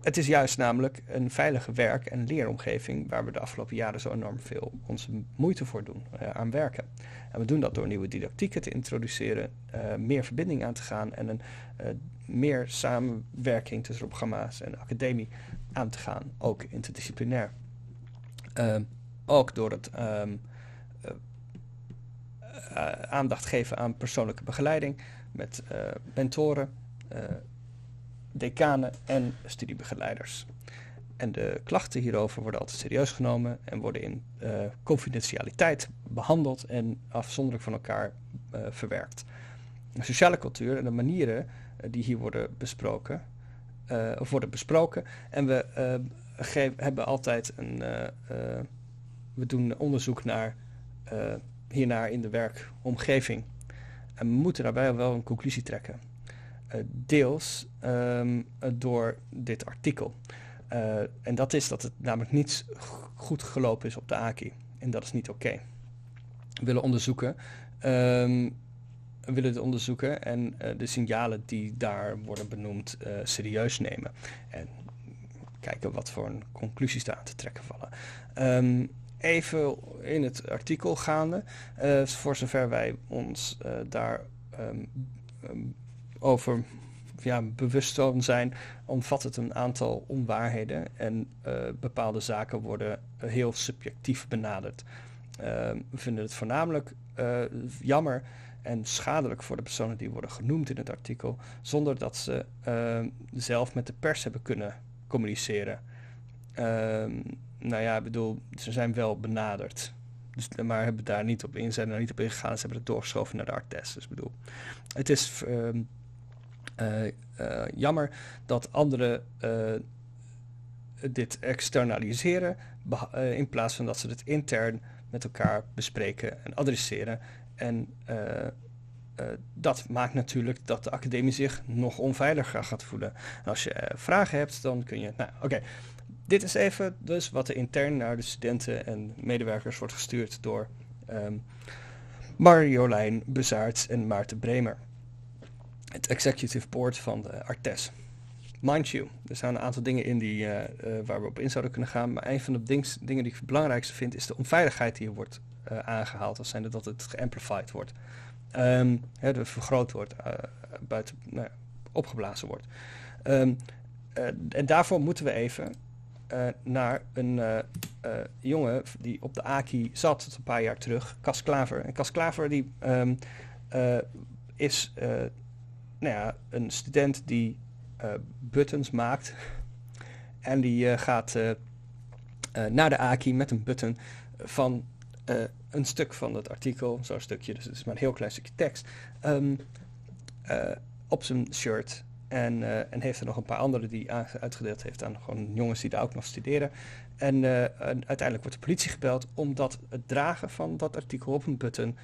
het is juist namelijk een veilige werk- en leeromgeving waar we de afgelopen jaren zo enorm veel onze moeite voor doen, uh, aan werken. En we doen dat door nieuwe didactieken te introduceren, uh, meer verbinding aan te gaan en een meer samenwerking tussen programma's en academie aan te gaan, ook interdisciplinair. Ook door het um, aandacht geven aan persoonlijke begeleiding met mentoren decanen en studiebegeleiders. En de klachten hierover worden altijd serieus genomen en worden in uh, confidentialiteit behandeld en afzonderlijk van elkaar uh, verwerkt. De sociale cultuur en de manieren uh, die hier worden besproken, of worden besproken. En we hebben altijd een, we doen onderzoek naar, hiernaar in de werkomgeving. En we moeten daarbij wel een conclusie trekken. Eh, deels um, door dit artikel. Uh, en dat is dat het namelijk niet goed gelopen is op de AKI. En dat is niet oké. We willen onderzoeken. Um, we willen het onderzoeken en de signalen die daar worden benoemd serieus nemen. En kijken wat voor conclusies daar aan te trekken vallen. Um, even in het artikel gaande, uh, voor zover wij ons daar um, over ja, bewust van zijn, omvat het een aantal onwaarheden en uh, bepaalde zaken worden heel subjectief benaderd. Uh, we vinden het voornamelijk jammer en schadelijk voor de personen die worden genoemd in het artikel, zonder dat ze zelf met de pers hebben kunnen communiceren. Nou ja, ik bedoel, ze zijn wel benaderd. Dus, maar hebben daar niet op in, zijn niet op ingegaan. Ze hebben het doorgeschoven naar de artes. Dus bedoel, het is ehm, uh, uh, jammer dat anderen uh, dit externaliseren in plaats van dat ze het intern met elkaar bespreken en adresseren. En dat maakt natuurlijk dat de academie zich nog onveiliger gaat voelen. En als je vragen hebt, dan kun je. Nou, oké. Dit is even dus wat er intern naar de studenten en medewerkers wordt gestuurd door um, Marjolein en Maarten Bremer het executive board van de Artes. Mind you, er zijn een aantal dingen in die, uh, uh, waar we op in zouden kunnen gaan. Maar een van de dings, dingen die ik het belangrijkste vind, is de onveiligheid die hier wordt uh, aangehaald. Dat zijn dat het geamplified wordt. Um, hè, vergroot wordt, buiten, nou, opgeblazen wordt. Um, en daarvoor moeten we even naar een jongen die op de AKI zat een paar jaar terug, Cas Klaver. En Cas Klaver die um, is nou ja, een student die buttons maakt. (laughs) En die gaat naar de AKI met een button van een stuk van het artikel, zo'n stukje, dus het is maar een heel klein stukje tekst, um, op zijn shirt. En, en heeft er nog een paar andere die uitgedeeld heeft aan gewoon jongens die daar ook nog studeren. En, en uiteindelijk wordt de politie gebeld omdat het dragen van dat artikel op een button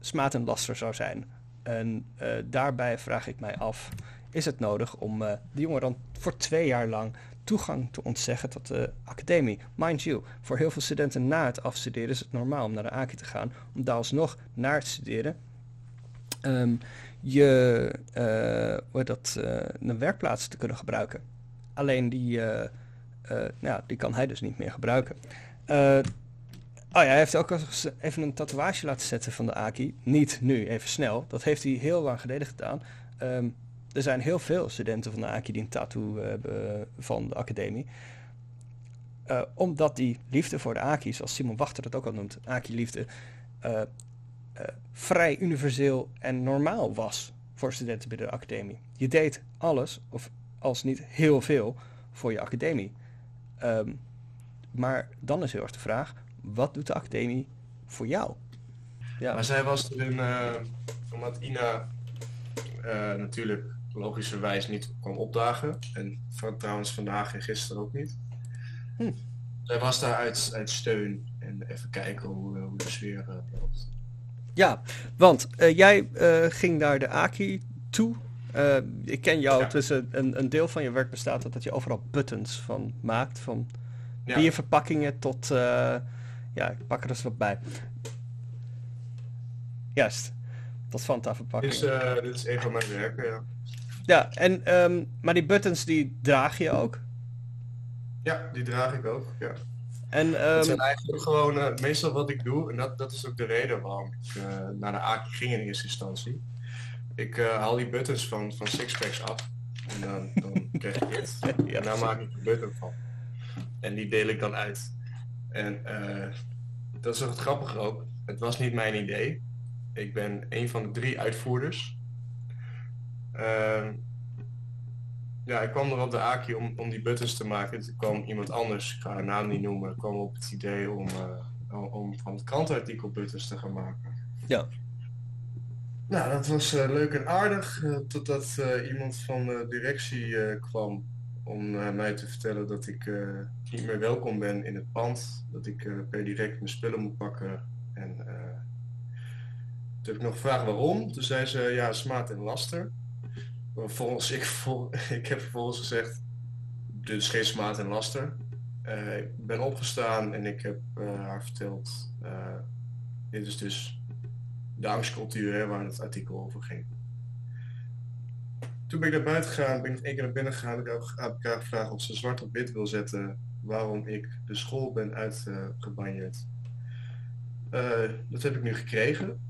smaad en laster zou zijn en uh, daarbij vraag ik mij af, is het nodig om uh, de jongen dan voor twee jaar lang toegang te ontzeggen tot de academie? Mind you, voor heel veel studenten na het afstuderen is het normaal om naar de AKI te gaan, om daar alsnog naar het studeren. Um, je uh, dat, een werkplaats te kunnen gebruiken. Alleen die, nou, die kan hij dus niet meer gebruiken. Oh ja, hij heeft ook even een tatoeage laten zetten van de Aki. Niet nu, even snel. Dat heeft hij heel lang geleden gedaan. Um, er zijn heel veel studenten van de Aki die een tattoo hebben van de academie. Omdat die liefde voor de Aki, zoals Simon Wachter dat ook al noemt, Aki-liefde, vrij universeel en normaal was voor studenten binnen de academie. Je deed alles, of als niet heel veel, voor je academie. Um, maar dan is heel erg de vraag, wat doet de academie voor jou? Ja. Maar zij was er een, uh, omdat Ina uh, natuurlijk logischerwijs niet kwam opdagen. En van, trouwens vandaag en gisteren ook niet. Hm. Zij was daar uit, uit steun en even kijken hoe, hoe de sfeer uh, loopt. Ja, want jij ging naar de AKI toe. ik ken jou, ja. tussen een, een deel van je werk bestaat dat, dat je overal buttons van maakt. Van ja. bierverpakkingen tot ja, ik pak er eens wat bij. Juist. Tot Fanta verpakken. Dit is, dit is een van mijn werken, ja. Ja, en, um, maar die buttons die draag je ook. Ja, die draag ik ook. Ja. En, Dat ehm, zijn eigenlijk gewoon eh, meestal wat ik doe. En dat, dat is ook de reden waarom ik eh, naar de AKI ging in eerste instantie. Ik eh, haal die buttons van, van Sixpacks af. En dan, dan (laughs) krijg ik dit. Ja, en daar maak ik een button van. En die deel ik dan uit. En dat is ook het grappige ook. Het was niet mijn idee. Ik ben een van de drie uitvoerders. Ja, ik kwam er op de Aki om, om die buttons te maken. Toen kwam iemand anders, ik ga haar naam niet noemen, kwam op het idee om, eh, om- van het krantenartikel buttons te gaan maken. Ja. Nou, dat was eh, leuk en aardig, eh, totdat iemand van de directie kwam om mij te vertellen dat ik niet meer welkom ben in het pand. Dat ik per direct mijn spullen moet pakken. En toen heb ik nog gevraagd waarom. Toen zei ze, ja, smaad en laster. Volgens ik, (laughs) ik heb vervolgens gezegd, dus geen smaad en laster. Eh, ik ben opgestaan en ik heb eh, haar verteld, eh, dit is dus de angstcultuur hè, waar het artikel over ging. Toen ben ik naar buiten gegaan, ben ik nog één keer naar binnen gegaan. Ik heb ik haar gevraagd of ze zwart op wit wil zetten waarom ik de school ben uitgebanjeerd. Dat heb ik nu gekregen.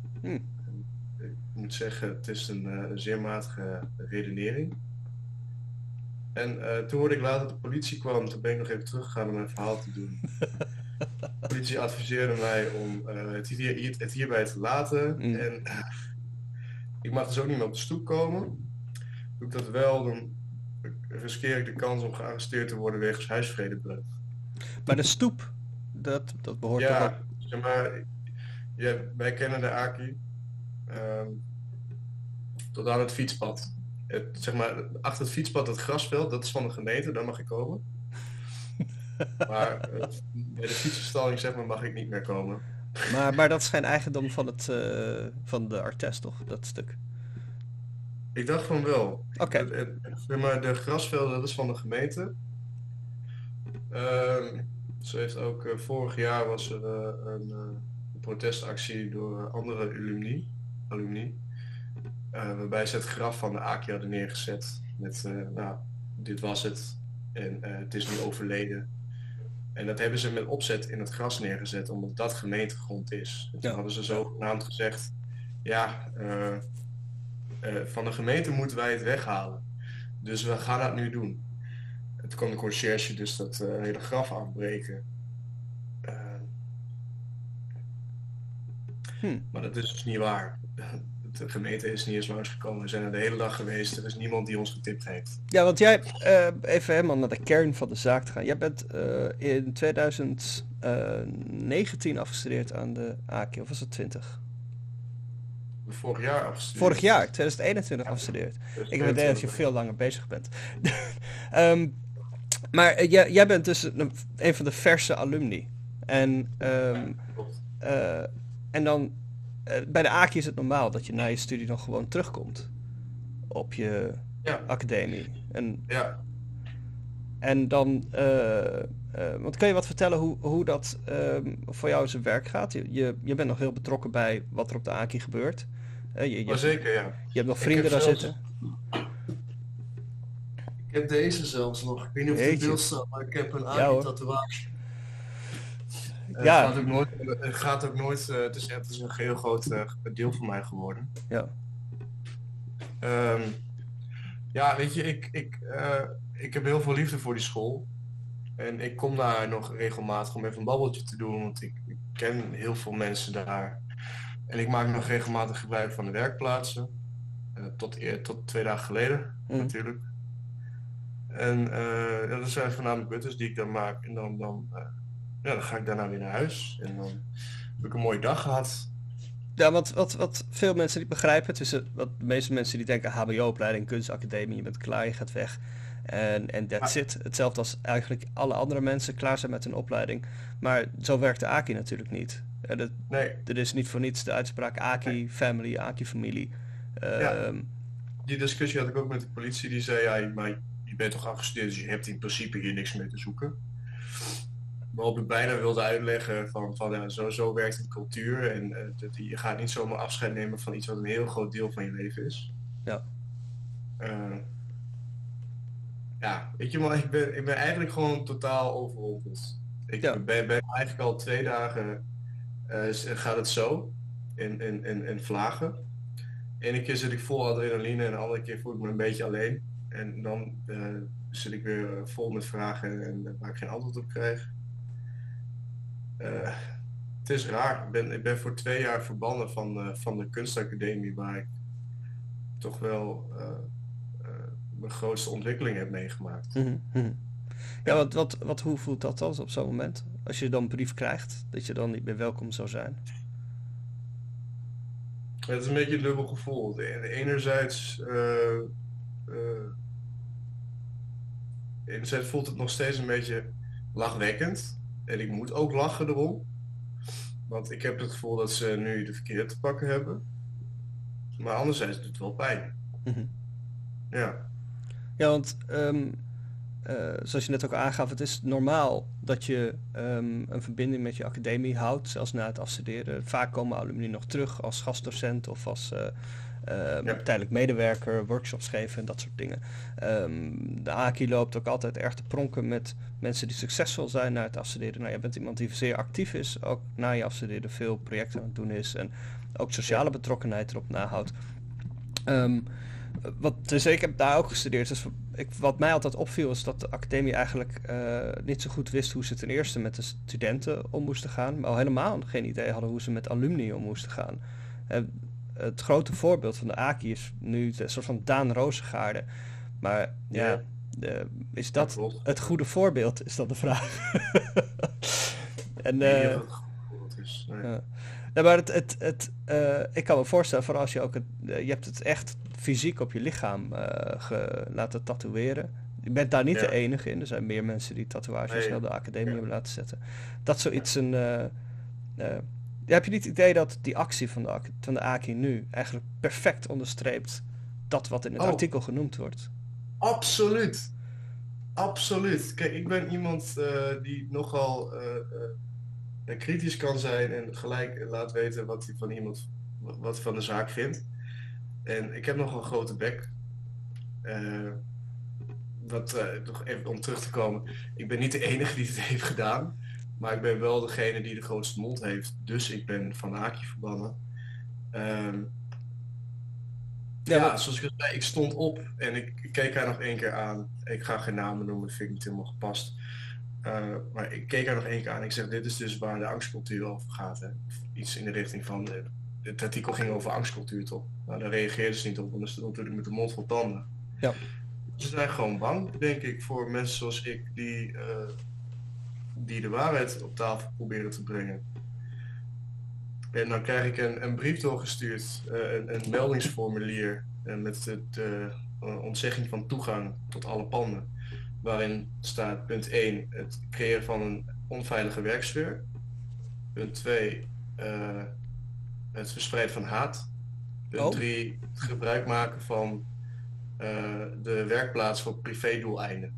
Moet zeggen, het is een, eh, een zeer matige redenering. En eh, toen hoorde ik later dat de politie kwam, toen ben ik nog even teruggegaan om mijn verhaal te doen. (laughs) De politie adviseerde mij om eh, het, hier, het hierbij te laten. Mm. En ik mag dus ook niet meer op de stoep komen. Doe ik dat wel, dan riskeer ik de kans om gearresteerd te worden wegens huisvredebreuk. maar de stoep, dat, dat behoort toch Ja, ook... zeg maar, ja, wij kennen de Aki. Tot aan het fietspad. Het, zeg maar, achter het fietspad, het grasveld, dat is van de gemeente, daar mag ik komen. (laughs) Maar eh, bij de fietsenstalling zeg maar, mag ik niet meer komen. Maar, maar dat is geen eigendom van, het, eh, van de artes, toch? Dat stuk. Ik dacht van wel. Oké. Zeg maar, de grasvelden, dat is van de gemeente. Ehm, ze heeft ook, eh, vorig jaar was er een, protestactie door andere alumni. alumni waarbij ze het graf van de Aki hadden neergezet. Met, eh, nou, dit was het. En eh, het is nu overleden. En dat hebben ze met opzet in het gras neergezet, omdat dat gemeentegrond is. En toen Ja. hadden ze zogenaamd gezegd, ja, eh, eh, van de gemeente moeten wij het weghalen. Dus we gaan dat nu doen. En toen kwam de conciërge dus dat eh, hele graf afbreken. Eh, Hm. Maar dat is dus niet waar. De gemeente is niet eens langsgekomen. We zijn er de hele dag geweest. Er is niemand die ons getipt heeft. Ja, want jij, eh, even helemaal naar de kern van de zaak te gaan. Jij bent eh, in 2019 afgestudeerd aan de AK, of was het 20? Vorig jaar afgestudeerd. Vorig jaar, 2021 afgestudeerd. Ik heb het idee dat je veel langer bezig bent. (laughs) Ehm, maar eh, jij, jij bent dus een, een van de verse alumni. En, ehm, eh, en dan, eh, bij de AKI is het normaal dat je na je studie nog gewoon terugkomt op je Ja, academie. En, ja. en dan, eh, eh, want kan je wat vertellen hoe, hoe dat ehm, voor jou zijn werk gaat? Je, je, je bent nog heel betrokken bij wat er op de AKI gebeurt. Eh, je, je, maar zeker ja. je hebt nog vrienden daar zelfs- zitten. Ik heb deze zelfs nog. Ik weet niet of het in beeld staat, maar ik heb een. Aki-tatoeage. Eh, Ja. Het gaat ook nooit, het gaat ook nooit eh, het, is, het is een heel groot eh, deel van mij geworden. Ja. Ehm, ja, weet je, ik, ik, ik heb heel veel liefde voor die school. En ik kom daar nog regelmatig om even een babbeltje te doen, want ik, ik ken heel veel mensen daar. En ik maak nog regelmatig gebruik van de werkplaatsen. Eh, tot, eer- tot twee dagen geleden, Mm. natuurlijk. En ja, dat zijn voornamelijk buttons die ik dan maak. En dan, dan, ja, dan ga ik daarna weer naar huis. En dan heb ik een mooie dag gehad. Ja, wat, wat, wat veel mensen niet begrijpen, tussen wat de meeste mensen die denken HBO-opleiding, kunstacademie, je bent klaar, je gaat weg. En, en that's it. Hetzelfde als eigenlijk alle andere mensen klaar zijn met hun opleiding. Maar zo werkt de AKI natuurlijk niet. En dat, Nee, er is niet voor niets de uitspraak AKI family, AKI familie. Ehm, die discussie had ik ook met de politie. Die zei, ja, maar je bent toch afgestudeerd, dus je hebt in principe hier niks mee te zoeken. Waarop ik bijna wilde uitleggen van, van ja, zo, zo werkt een cultuur. En eh, dat, je gaat niet zomaar afscheid nemen van iets wat een heel groot deel van je leven is. Ja. Eh, ja, weet je maar, ik ben, ik ben eigenlijk gewoon totaal overrompeld. Ik Ja. ben, ben eigenlijk al twee dagen eh, gaat het zo in, in, in, in vlagen. Ene keer zit ik vol adrenaline en de andere keer voel ik me een beetje alleen. En dan eh, zit ik weer eh, vol met vragen en, en waar ik geen antwoord op krijg. Eh, het is raar. Ik ben, ik ben voor twee jaar verbannen van, eh, van de kunstacademie waar ik toch wel eh, mijn grootste ontwikkeling heb meegemaakt. Mhm, mhm. Ja, wat, wat, wat, hoe voelt dat dan op zo'n moment? Als je dan een brief krijgt, dat je dan niet meer welkom zou zijn. Het is een beetje een dubbel gevoel. De- Enerzijds, eh, eh, enerzijds voelt het nog steeds een beetje lachwekkend. En ik moet ook lachen erom. Want ik heb het gevoel dat ze nu de verkeerde te pakken hebben. Maar anderzijds doet het wel pijn. Mhm. Ja, Ja, want ehm, eh, zoals je net ook aangaf, het is normaal dat je ehm, een verbinding met je academie houdt, zelfs na het afstuderen. Vaak komen alumni nog terug als gastdocent of als eh, Ja. tijdelijk medewerker, workshops geven en dat soort dingen. Ehm, de AKI loopt ook altijd erg te pronken met mensen die succesvol zijn na het afstuderen. Nou, jij bent iemand die zeer actief is, ook na je afstuderen veel projecten aan het doen is en ook sociale betrokkenheid erop nahoudt. Ehm, wat, dus ik heb daar ook gestudeerd. Dus ik, wat mij altijd opviel is dat de academie eigenlijk eh, niet zo goed wist hoe ze ten eerste met de studenten om moesten gaan, maar al helemaal geen idee hadden hoe ze met alumni om moesten gaan. Eh, het grote voorbeeld van de AKI is nu een soort van Daan Rozengaarde. Maar ja, Ja. eh, is dat het goede voorbeeld, is dat de vraag. (laughs) en, Nee, eh, is, nee. Nee, maar het, het, het, eh, ik kan me voorstellen, vooral als je ook het, eh, je hebt het echt fysiek op je lichaam eh, ge, laten tatoeëren. Je bent daar niet Ja. de enige in. Er zijn meer mensen die tatoeages heel de academie hebben laten zetten. Dat zoiets een. Heb je niet het idee dat die actie van de, van de AKI nu eigenlijk perfect onderstreept dat wat in het Oh. artikel genoemd wordt? Absoluut. Absoluut. Kijk, ik ben iemand eh, die nogal eh, eh, kritisch kan zijn en gelijk laat weten wat hij van iemand wat van de zaak vindt. En ik heb nogal een grote bek. Wat, nog even om terug te komen. Ik ben niet de enige die het (laughs) heeft gedaan. Maar ik ben wel degene die de grootste mond heeft. Dus ik ben van Aki verbannen. Ehm, Ja, ja, maar- zoals ik zei, ik stond op en ik, ik keek haar nog één keer aan. Ik ga geen namen noemen, dat vind ik niet helemaal gepast. Eh, maar ik keek haar nog één keer aan. Ik zeg, dit is dus waar de angstcultuur over gaat. Hè? Iets in de richting van, eh, het artikel ging over angstcultuur toch? Nou, daar reageerde ze niet op, want dan stond natuurlijk met de mond vol tanden. Ja. Ze zijn gewoon bang, denk ik, voor mensen zoals ik die, eh, die de waarheid op tafel proberen te brengen. En dan krijg ik een, een brief doorgestuurd, eh, een, een meldingsformulier eh, met de, de eh, ontzegging van toegang tot alle panden. Waarin staat punt 1 het creëren van een onveilige werksfeer. Punt 2 het verspreiden van haat. Punt Oh. 3 het gebruik maken van de werkplaats voor privédoeleinden.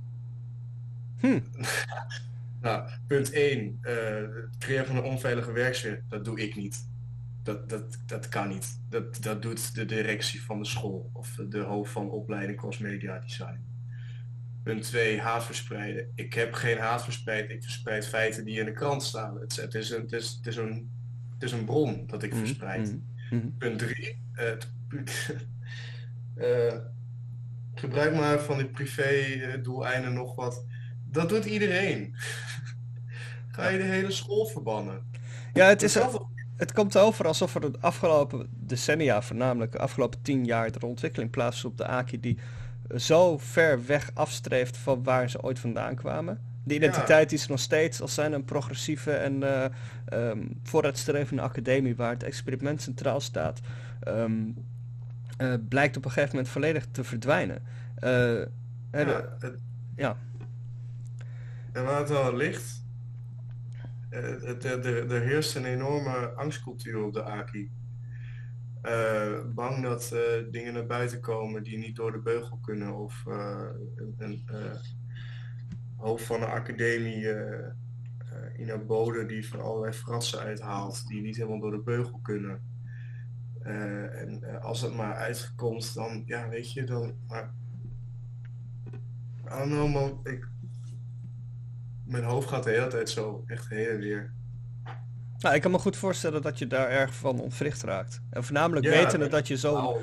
Hm. (laughs) Nou, punt 1, het creëren van een onveilige werksfeer, dat doe ik niet. Dat, dat, dat kan niet. Dat, dat doet de directie van de school of de hoofd van opleiding crossmedia design. Punt 2, haat verspreiden. Ik heb geen haat verspreid, ik verspreid feiten die in de krant staan. Het, het, is, een, het, is, het, is, een, het is een bron dat ik Mhm, verspreid. mhm, mhm. Punt 3. (laughs) eh, gebruik maar van die privé eh, doeleinden nog wat. Dat doet iedereen. (laughs) Ga je de hele school verbannen. Ja, het is, Het komt over alsof er de afgelopen decennia, voornamelijk de afgelopen tien jaar, er ontwikkeling plaatsvindt op de AKI die zo ver weg afstreeft van waar ze ooit vandaan kwamen. De identiteit ze nog steeds als zijn een progressieve en eh, ehm, vooruitstrevende academie waar het experiment centraal staat, ehm, eh, blijkt op een gegeven moment volledig te verdwijnen. Eh, de- ja, het- ja. En waar het wel ligt, eh, het- er, er, er heerst een enorme angstcultuur op de AKI. Eh, bang dat eh, dingen naar buiten komen die niet door de beugel kunnen. Of eh, een, een eh, hoofd van een academie, eh eh, Ina Bode, die van allerlei fratsen uithaalt die niet helemaal door de beugel kunnen. Eh, en eh, als dat maar uitkomt, dan, ja, weet je, dan... Maar ik... Mijn hoofd gaat de hele tijd zo echt heen en weer. Nou, ik kan me goed voorstellen dat je daar erg van ontwricht raakt. En voornamelijk Ja, wetende dat- je zo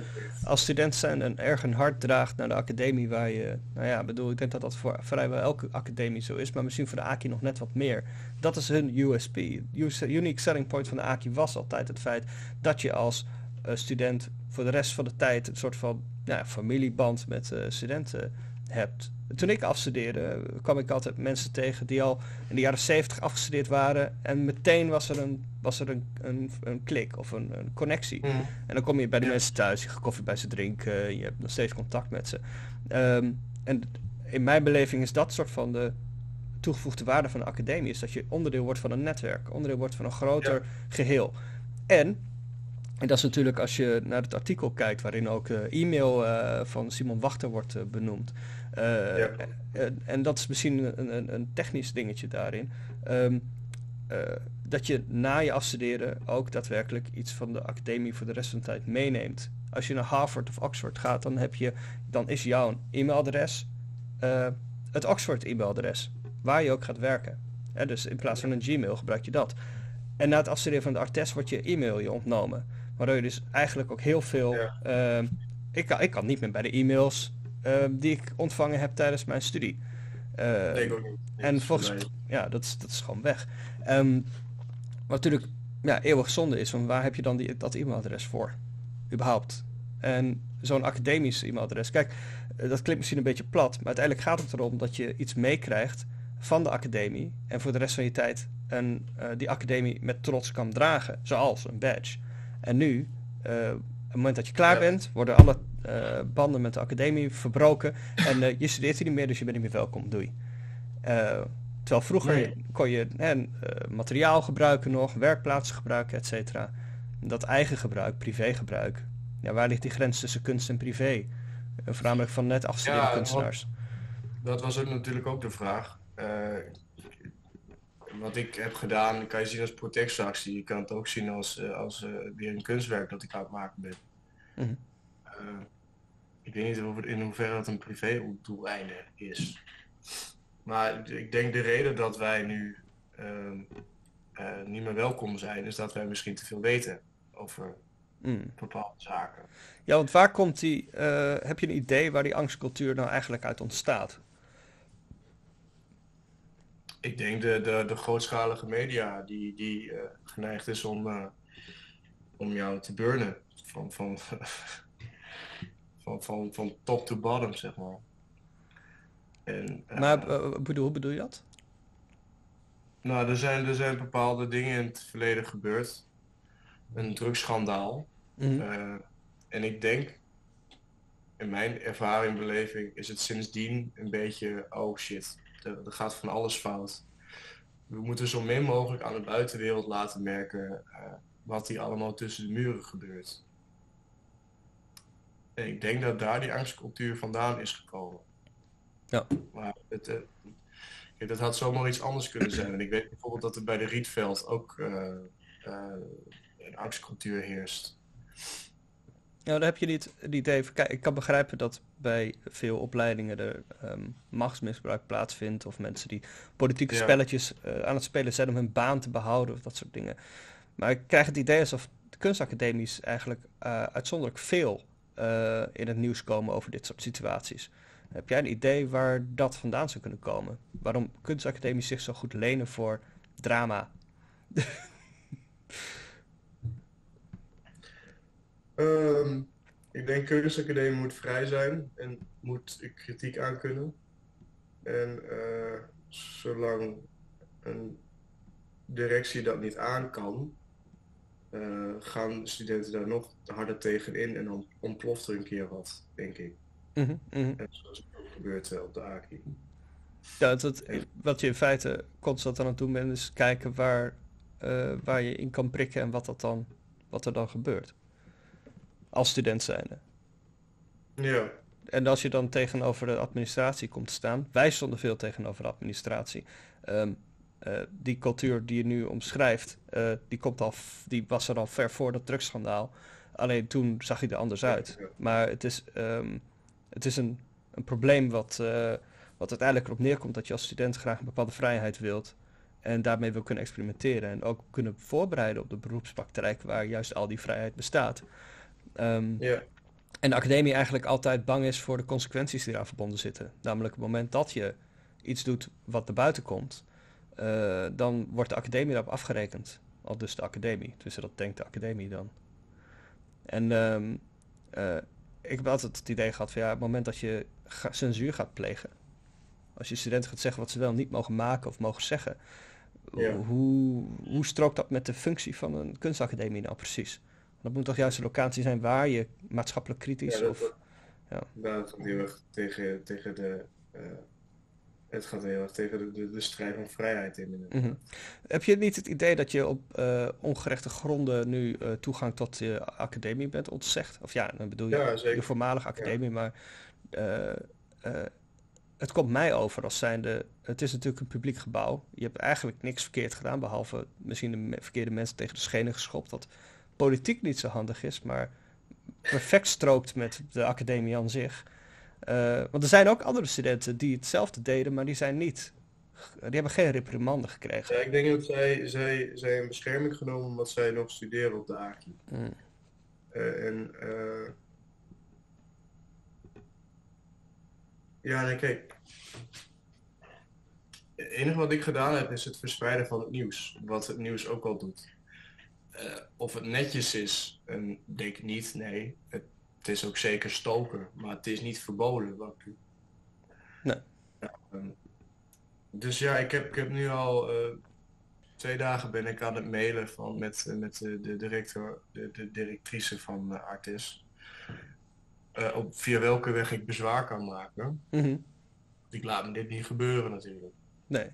als student zijn een erg een hart draagt naar de academie waar je, nou ja, bedoel, ik denk dat dat voor vrijwel elke academie zo is, maar misschien voor de AKI nog net wat meer. Dat is hun USP. Us- Unique selling point van de AKI was altijd het feit dat je als eh, student voor de rest van de tijd een soort van nou ja, familieband met eh, studenten hebt. Toen ik afstudeerde kwam ik altijd mensen tegen die al in de jaren 70 afgestudeerd waren en meteen was er een, was er een, een, een klik of een, een connectie. Mm. En dan kom je bij de mensen thuis, je gaat koffie bij ze drinken, je hebt nog steeds contact met ze. Ehm, en in mijn beleving is dat soort van de toegevoegde waarde van de academie, is dat je onderdeel wordt van een netwerk, onderdeel wordt van een groter geheel. En, en dat is natuurlijk als je naar het artikel kijkt, waarin ook eh, e-mail eh, van Simon Wachter wordt eh, benoemd. Eh, Ja. en, en dat is misschien een, een, een technisch dingetje daarin. Ehm, eh, dat je na je afstuderen ook daadwerkelijk iets van de academie voor de rest van de tijd meeneemt. Als je naar Harvard of Oxford gaat, dan, heb je, dan is jouw e-mailadres eh, het Oxford e-mailadres, waar je ook gaat werken. Hè, dus in plaats van een Gmail gebruik je dat. En na het afstuderen van de Artes wordt je e-mail je ontnomen. Waardoor je dus eigenlijk ook heel veel... Ja. ehm, ik, kan, ik kan niet meer bij de e-mails die ik ontvangen heb tijdens mijn studie. Eh, Nee, ik ook niet. en volgens mij. ja, dat is, dat is gewoon weg. Ehm, wat natuurlijk ja, eeuwig zonde is, van waar heb je dan die, dat e-mailadres voor? Überhaupt. En zo'n academisch e-mailadres. Kijk, eh, dat klinkt misschien een beetje plat, maar uiteindelijk gaat het erom dat je iets meekrijgt van de academie en voor de rest van je tijd een, eh, die academie met trots kan dragen, zoals een badge. En nu, eh, het moment dat je klaar Ja. bent, worden alle eh, banden met de academie verbroken (laughs) en eh, je studeert hier niet meer, dus je bent niet meer welkom. Doei. Eh, terwijl vroeger Nee. kon je eh, materiaal gebruiken nog, werkplaatsen gebruiken, et cetera. Dat eigen gebruik, privégebruik. Ja, waar ligt die grens tussen kunst en privé? Voornamelijk van net afgestudeerde Ja, kunstenaars. Dat was ook natuurlijk ook de vraag. Wat ik heb gedaan, kan je zien als protectieactie. Je kan het ook zien als, eh, als eh, weer een kunstwerk dat ik aan het maken ben. Mhm. Eh, ik weet niet of- in hoeverre dat een privé-doeleinde is. Maar ik denk de reden dat wij nu ehm, eh, niet meer welkom zijn, is dat wij misschien te veel weten over Mm. bepaalde zaken. Ja, want waar komt die, heb je een idee waar die angstcultuur nou eigenlijk uit ontstaat? Ik denk de, de, de grootschalige media die, die eh, geneigd is om, eh, om jou te burnen. Van, van, (laughs) van, van, van top to bottom, zeg maar. En, eh, Maar bedoel, hoe bedoel je dat? nou, er zijn, er zijn bepaalde dingen in het verleden gebeurd. Een drugsschandaal. Mhm. En ik denk, in mijn ervaring, beleving, is het sindsdien een beetje, oh shit, er, er gaat van alles fout. We moeten zo min mogelijk aan de buitenwereld laten merken eh, wat hier allemaal tussen de muren gebeurt. En ik denk dat daar die angstcultuur vandaan is gekomen. Ja. Maar het, eh, kijk, dat had zomaar iets anders kunnen zijn. En ik weet bijvoorbeeld dat er bij de Rietveld ook eh, een angstcultuur heerst. Ja, dan heb je niet het idee van, kijk, ik kan begrijpen dat bij veel opleidingen er ehm, machtsmisbruik plaatsvindt of mensen die politieke Ja. spelletjes eh, aan het spelen zijn om hun baan te behouden of dat soort dingen. Maar ik krijg het idee alsof de kunstacademies eigenlijk eh, uitzonderlijk veel eh, in het nieuws komen over dit soort situaties. Heb jij een idee waar dat vandaan zou kunnen komen? Waarom kunstacademies zich zo goed lenen voor drama? (laughs) Ehm, ik denk kunstacademie moet vrij zijn en moet kritiek aankunnen. En eh, zolang een directie dat niet aan kan, eh, gaan studenten daar nog harder tegen in en dan ontploft er een keer wat, denk ik. Mhm, mhm. En zoals het ook gebeurt op de AKI. Ja, het- wat je in feite constant aan het doen bent, is kijken waar, eh, waar je in kan prikken en wat, dat dan, wat er dan gebeurt. Als student zijnde. Ja, En als je dan tegenover de administratie komt te staan, wij stonden veel tegenover de administratie. Ehm, eh, die cultuur die je nu omschrijft, eh, die, komt al, die was er al ver voor dat drugsschandaal. Alleen toen zag hij er anders uit. Maar het is, ehm, het is een, een probleem wat, eh, Wat uiteindelijk erop neerkomt dat je als student graag een bepaalde vrijheid wilt. En daarmee wil kunnen experimenteren. En ook kunnen voorbereiden op de beroepspraktijk waar juist al die vrijheid bestaat. Ja. en de academie eigenlijk altijd bang is voor de consequenties die eraan verbonden zitten. Namelijk op het moment dat je iets doet wat naar buiten komt, eh, dan wordt de academie daarop afgerekend. Al dus de academie. Dus dat denkt de academie dan. En ehm, eh, ik heb altijd het idee gehad van ja, op het moment dat je ga- censuur gaat plegen, als je studenten gaat zeggen wat ze wel niet mogen maken of mogen zeggen, Ja. hoe, hoe strookt dat met de functie van een kunstacademie nou precies? Dat moet toch juist een locatie zijn waar je maatschappelijk kritisch Ja, dat- of... dat- ja. Dat gaat heel erg tegen, tegen de... eh, het gaat heel erg tegen de, de, de strijd om vrijheid in. Mhm. Heb je niet het idee dat je op eh, ongerechte gronden nu eh, toegang tot je academie bent ontzegd? Of ja, dan bedoel je Ja, je voormalige academie, maar het komt mij over als zijnde, het is natuurlijk een publiek gebouw. Je hebt eigenlijk niks verkeerd gedaan, behalve misschien de verkeerde mensen tegen de schenen geschopt, wat politiek niet zo handig is, maar perfect strookt met de academie aan zich. Eh, want er zijn ook andere studenten die hetzelfde deden, maar die zijn niet. Die hebben geen reprimande gekregen. Ja, ik denk dat zij, zij, zij in bescherming genomen omdat zij nog studeren op de AKI. Mm. Eh, en eh, ja, nee, kijk. Het enige wat ik gedaan heb is het verspreiden van het nieuws. Wat het nieuws ook al doet. Eh, of het netjes is, en denk ik niet, nee. Het, het is ook zeker stoken, maar het is niet verboden wat ik. Nee. Ja, ehm, dus ja, ik heb, ik heb nu al eh, twee dagen ben ik aan het mailen van, met, met de, de directeur, de, de directrice van eh, Artis. Op via welke weg ik bezwaar kan maken. Mhm. Ik laat me dit niet gebeuren natuurlijk. Nee.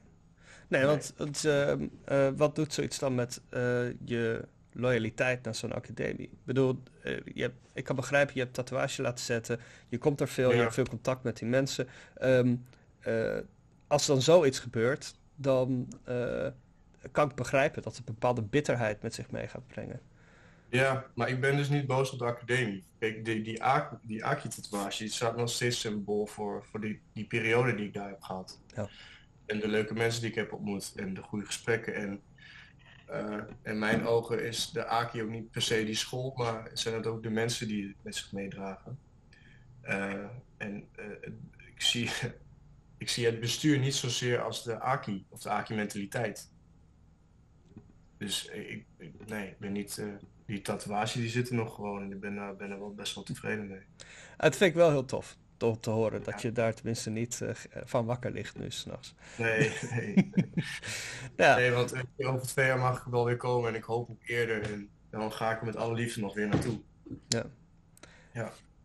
Nee, want het, ehm, eh, wat doet zoiets dan met eh, je loyaliteit naar zo'n academie? Ik bedoel, eh, je hebt, ik kan begrijpen, je hebt tatoeage laten zetten, je komt er veel, je hebt veel contact met die mensen. Eh, als er dan zoiets gebeurt, dan kan ik begrijpen dat het een bepaalde bitterheid met zich mee gaat brengen. Ja, maar ik ben dus niet boos op de academie. Kijk, die, die, A- die Aki-tatoeage staat nog steeds symbool voor, voor die, die periode die ik daar heb gehad. Ja. En de leuke mensen die ik heb ontmoet en de goede gesprekken. En eh, in mijn ogen is de Aki ook niet per se die school, maar zijn het ook de mensen die het met zich meedragen. Eh, en eh, ik, zie, (laughs) ik zie het bestuur niet zozeer als de Aki of de Aki-mentaliteit. Dus ik, nee, ik ben niet. die tatoeage die zit er nog gewoon en ik ben, ben er wel best wel tevreden mee. Het vind ik wel heel tof om te horen dat je daar tenminste niet eh, g- van wakker ligt nu s'nachts. Nee, (laughs) nee, nee. (laughs) Ja, Nee, want eh, over twee jaar mag ik wel weer komen en ik hoop ook eerder. En dan ga ik er met alle liefde nog weer naartoe.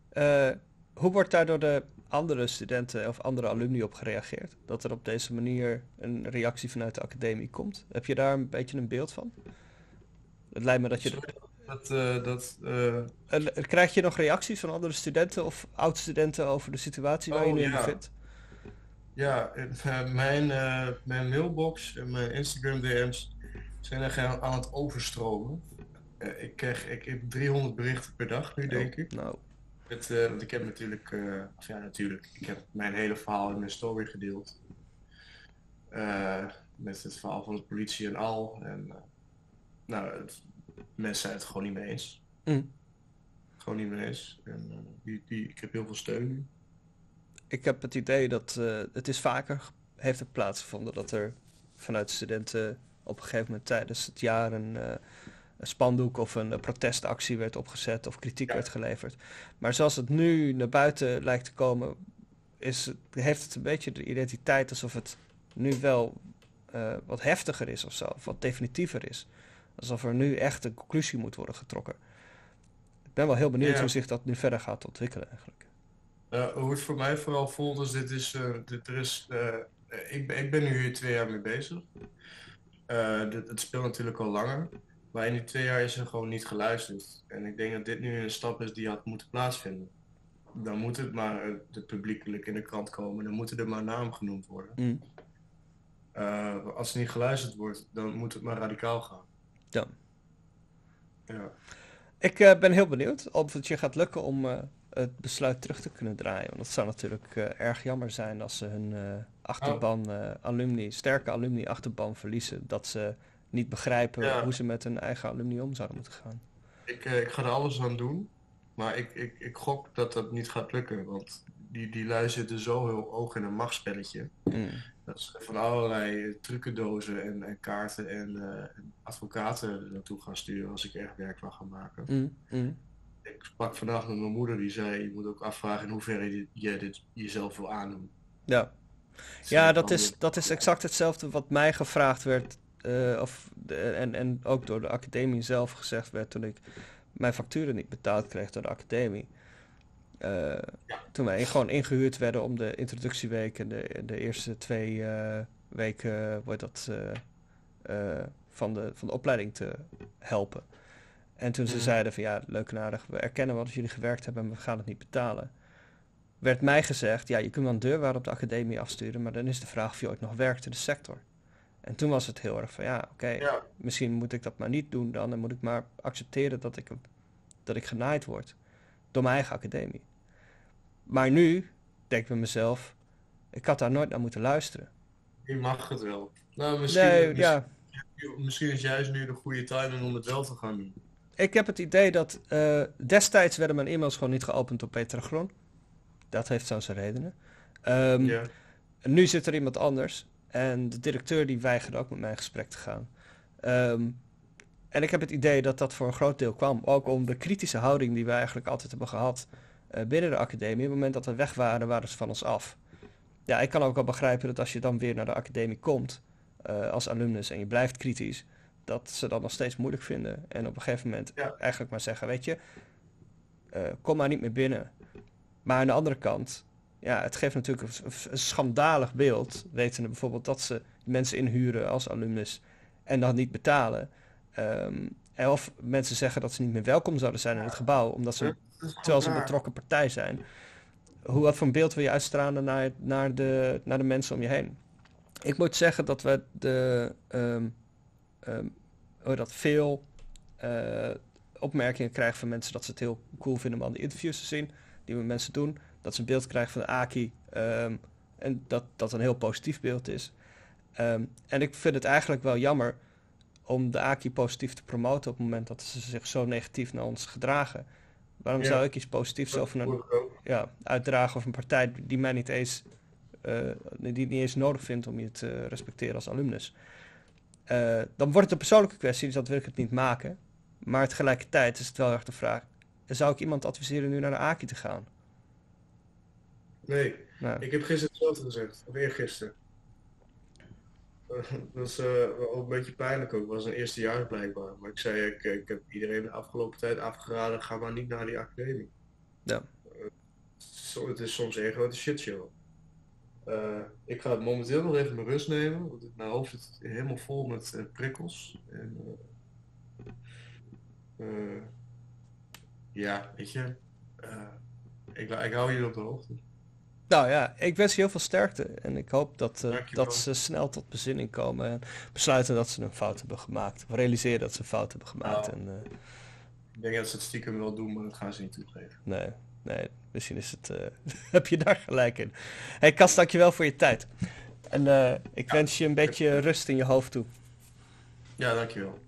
Eh, hoe wordt daar door de andere studenten of andere alumni op gereageerd? Dat er op deze manier een reactie vanuit de academie komt? Heb je daar een beetje een beeld van? Het lijkt me dat je... Dat, eh, dat, eh, Eh, krijg je nog reacties van andere studenten of oud-studenten over de situatie waar je Oh, nu in ja. bevindt? ja, eh, mijn, mijn mailbox en mijn Instagram DM's zijn echt aan het overstromen. Ik, krijg, ik heb 300 berichten per dag nu, denk ik. Nou, Het, want ik heb natuurlijk, of ja natuurlijk, ik heb mijn hele verhaal in mijn story gedeeld. Met het verhaal van de politie en al. En nou, het- mensen zijn het gewoon niet mee eens. Mm. Gewoon niet mee eens. En eh, die, die, ik heb heel veel steun nu. ik heb het idee dat eh, het is vaker heeft het plaatsgevonden dat er vanuit studenten op een gegeven moment tijdens het jaar een, eh, een spandoek of een protestactie werd opgezet of kritiek Ja. werd geleverd. Maar zoals het nu naar buiten lijkt te komen, is, het- heeft het een beetje de identiteit alsof het nu wel wat heftiger is of zo, of wat definitiever is. Alsof er nu echt een conclusie moet worden getrokken. Ik ben wel heel benieuwd Ja. hoe zich dat nu verder gaat ontwikkelen eigenlijk. Eh, hoe het voor mij vooral voelt, is dit is, eh, dit, er is eh, ik, ben- ik ben nu hier twee jaar mee bezig. Dit, het speelt natuurlijk al langer, maar in die twee jaar is er gewoon niet geluisterd. En ik denk dat dit nu een stap is die had moeten plaatsvinden. Dan moet het maar de publiekelijk in de krant komen, dan moeten er maar namen genoemd worden. Mm. Als er niet geluisterd wordt, dan moet het maar radicaal gaan. Ja. Ja. Ik uh, ben heel benieuwd of het je gaat lukken om uh, het besluit terug te kunnen draaien. Want dat zou natuurlijk uh, erg jammer zijn als ze hun achterban, alumni, sterke alumni-achterban verliezen. Dat ze niet begrijpen ja. hoe ze met hun eigen alumni om zouden moeten gaan. Ik, ik ga er alles aan doen. Maar ik, ik, ik gok dat dat niet gaat lukken. Want die, die lui zitten zo heel oog in een machtspelletje. Mm. Dat ze van allerlei trucendozen en, en kaarten en, uh, en advocaten naartoe gaan sturen als ik echt werk wil gaan maken. Mm. Mm. Ik sprak vandaag met mijn moeder die zei, je moet ook afvragen in hoeverre je dit jezelf wil aandoen. Ja, ja dat, is, dat is exact hetzelfde wat mij gevraagd werd. Uh, of, de, en, en ook door de academie zelf gezegd werd toen ik mijn facturen niet betaald kreeg door de academie. Uh, Toen wij gewoon ingehuurd werden om de introductieweek en de, de eerste twee uh, weken wordt dat, uh, van, de, van de opleiding te helpen. En toen ze mm. zeiden van ja, leuk en aardig, we erkennen wel dat jullie gewerkt hebben en we gaan het niet betalen. Werd mij gezegd, ja, je kunt wel een deurwaarde op de academie afsturen, maar dan is de vraag of je ooit nog werkt in de sector. En toen was het heel erg van ja, oké, okay, ja. misschien moet ik dat maar niet doen dan. Dan moet ik maar accepteren dat ik, dat ik genaaid word door mijn eigen academie. Maar nu denk ik bij mezelf, ik had daar nooit naar moeten luisteren. Je mag het wel. Nou, misschien, Nee, misschien, ja. misschien is juist nu de goede timing om het wel te gaan doen. Ik heb het idee dat eh, destijds werden mijn e-mails gewoon niet geopend door Peter Gron. Dat heeft zo zijn redenen. Ja. En nu zit er iemand anders. En de directeur die weigerde ook met mij in gesprek te gaan. Ehm, en ik heb het idee dat dat voor een groot deel kwam. Ook om de kritische houding die we eigenlijk altijd hebben gehad eh, binnen de academie. Op het moment dat we weg waren, waren ze van ons af. Ja, ik kan ook wel begrijpen dat als je dan weer naar de academie komt eh, als alumnus en je blijft kritisch, dat ze dat nog steeds moeilijk vinden. En op een gegeven moment Ja. eigenlijk maar zeggen, weet je, eh, kom maar niet meer binnen. Maar aan de andere kant, ja, het geeft natuurlijk een, een schandalig beeld. Wetende bijvoorbeeld dat ze mensen inhuren als alumnus en dan niet betalen. Ehm, of mensen zeggen dat ze niet meer welkom zouden zijn in het gebouw, omdat ze, terwijl ze een betrokken partij zijn. Hoe, wat voor een beeld wil je uitstralen naar, naar, de, naar de mensen om je heen? Ik moet zeggen dat we de, ehm, ehm, hoe dat veel eh, opmerkingen krijgen van mensen dat ze het heel cool vinden om al die interviews te zien die we mensen doen. Dat ze een beeld krijgen van de AKI ehm, en dat dat een heel positief beeld is. En ik vind het eigenlijk wel jammer om de AKI positief te promoten op het moment dat ze zich zo negatief naar ons gedragen. Waarom Ja. zou ik iets positiefs over een ja, uitdragen of een partij die mij niet eens, eh, die niet eens nodig vindt om je te respecteren als alumnus. Eh, dan wordt het een persoonlijke kwestie, dus dat wil ik het niet maken. Maar tegelijkertijd is het wel erg de vraag, zou ik iemand adviseren nu naar de AKI te gaan? Nee, Nou, ik heb gisteren hetzelfde gezegd. Of eergisteren. Eh, (laughs) Dat is eh, wel een beetje pijnlijk ook. Het was een eerstejaars blijkbaar. Maar ik zei, ik, ik heb iedereen de afgelopen tijd afgeraden, ga maar niet naar die academie. Ja. Eh, zo, het is soms een grote shitshow. Eh ik ga momenteel nog even mijn rust nemen, want mijn hoofd zit helemaal vol met eh, prikkels. En, eh, eh, ja, weet je, eh, ik, ik hou je op de hoogte. Nou ja, ik wens je heel veel sterkte. En ik hoop dat, eh, dat ze snel tot bezinning komen en besluiten dat ze een fout hebben gemaakt. Of realiseren dat ze een fout hebben gemaakt. Nou. En, eh, Ik denk dat ze het stiekem wel doen, maar dat gaan ze niet toegeven. Nee, nee, misschien is het, eh, (laughs) heb je daar gelijk in. hey, Kas, dankjewel voor je tijd. En ik wens je een beetje rust in je hoofd toe. Ja, dankjewel.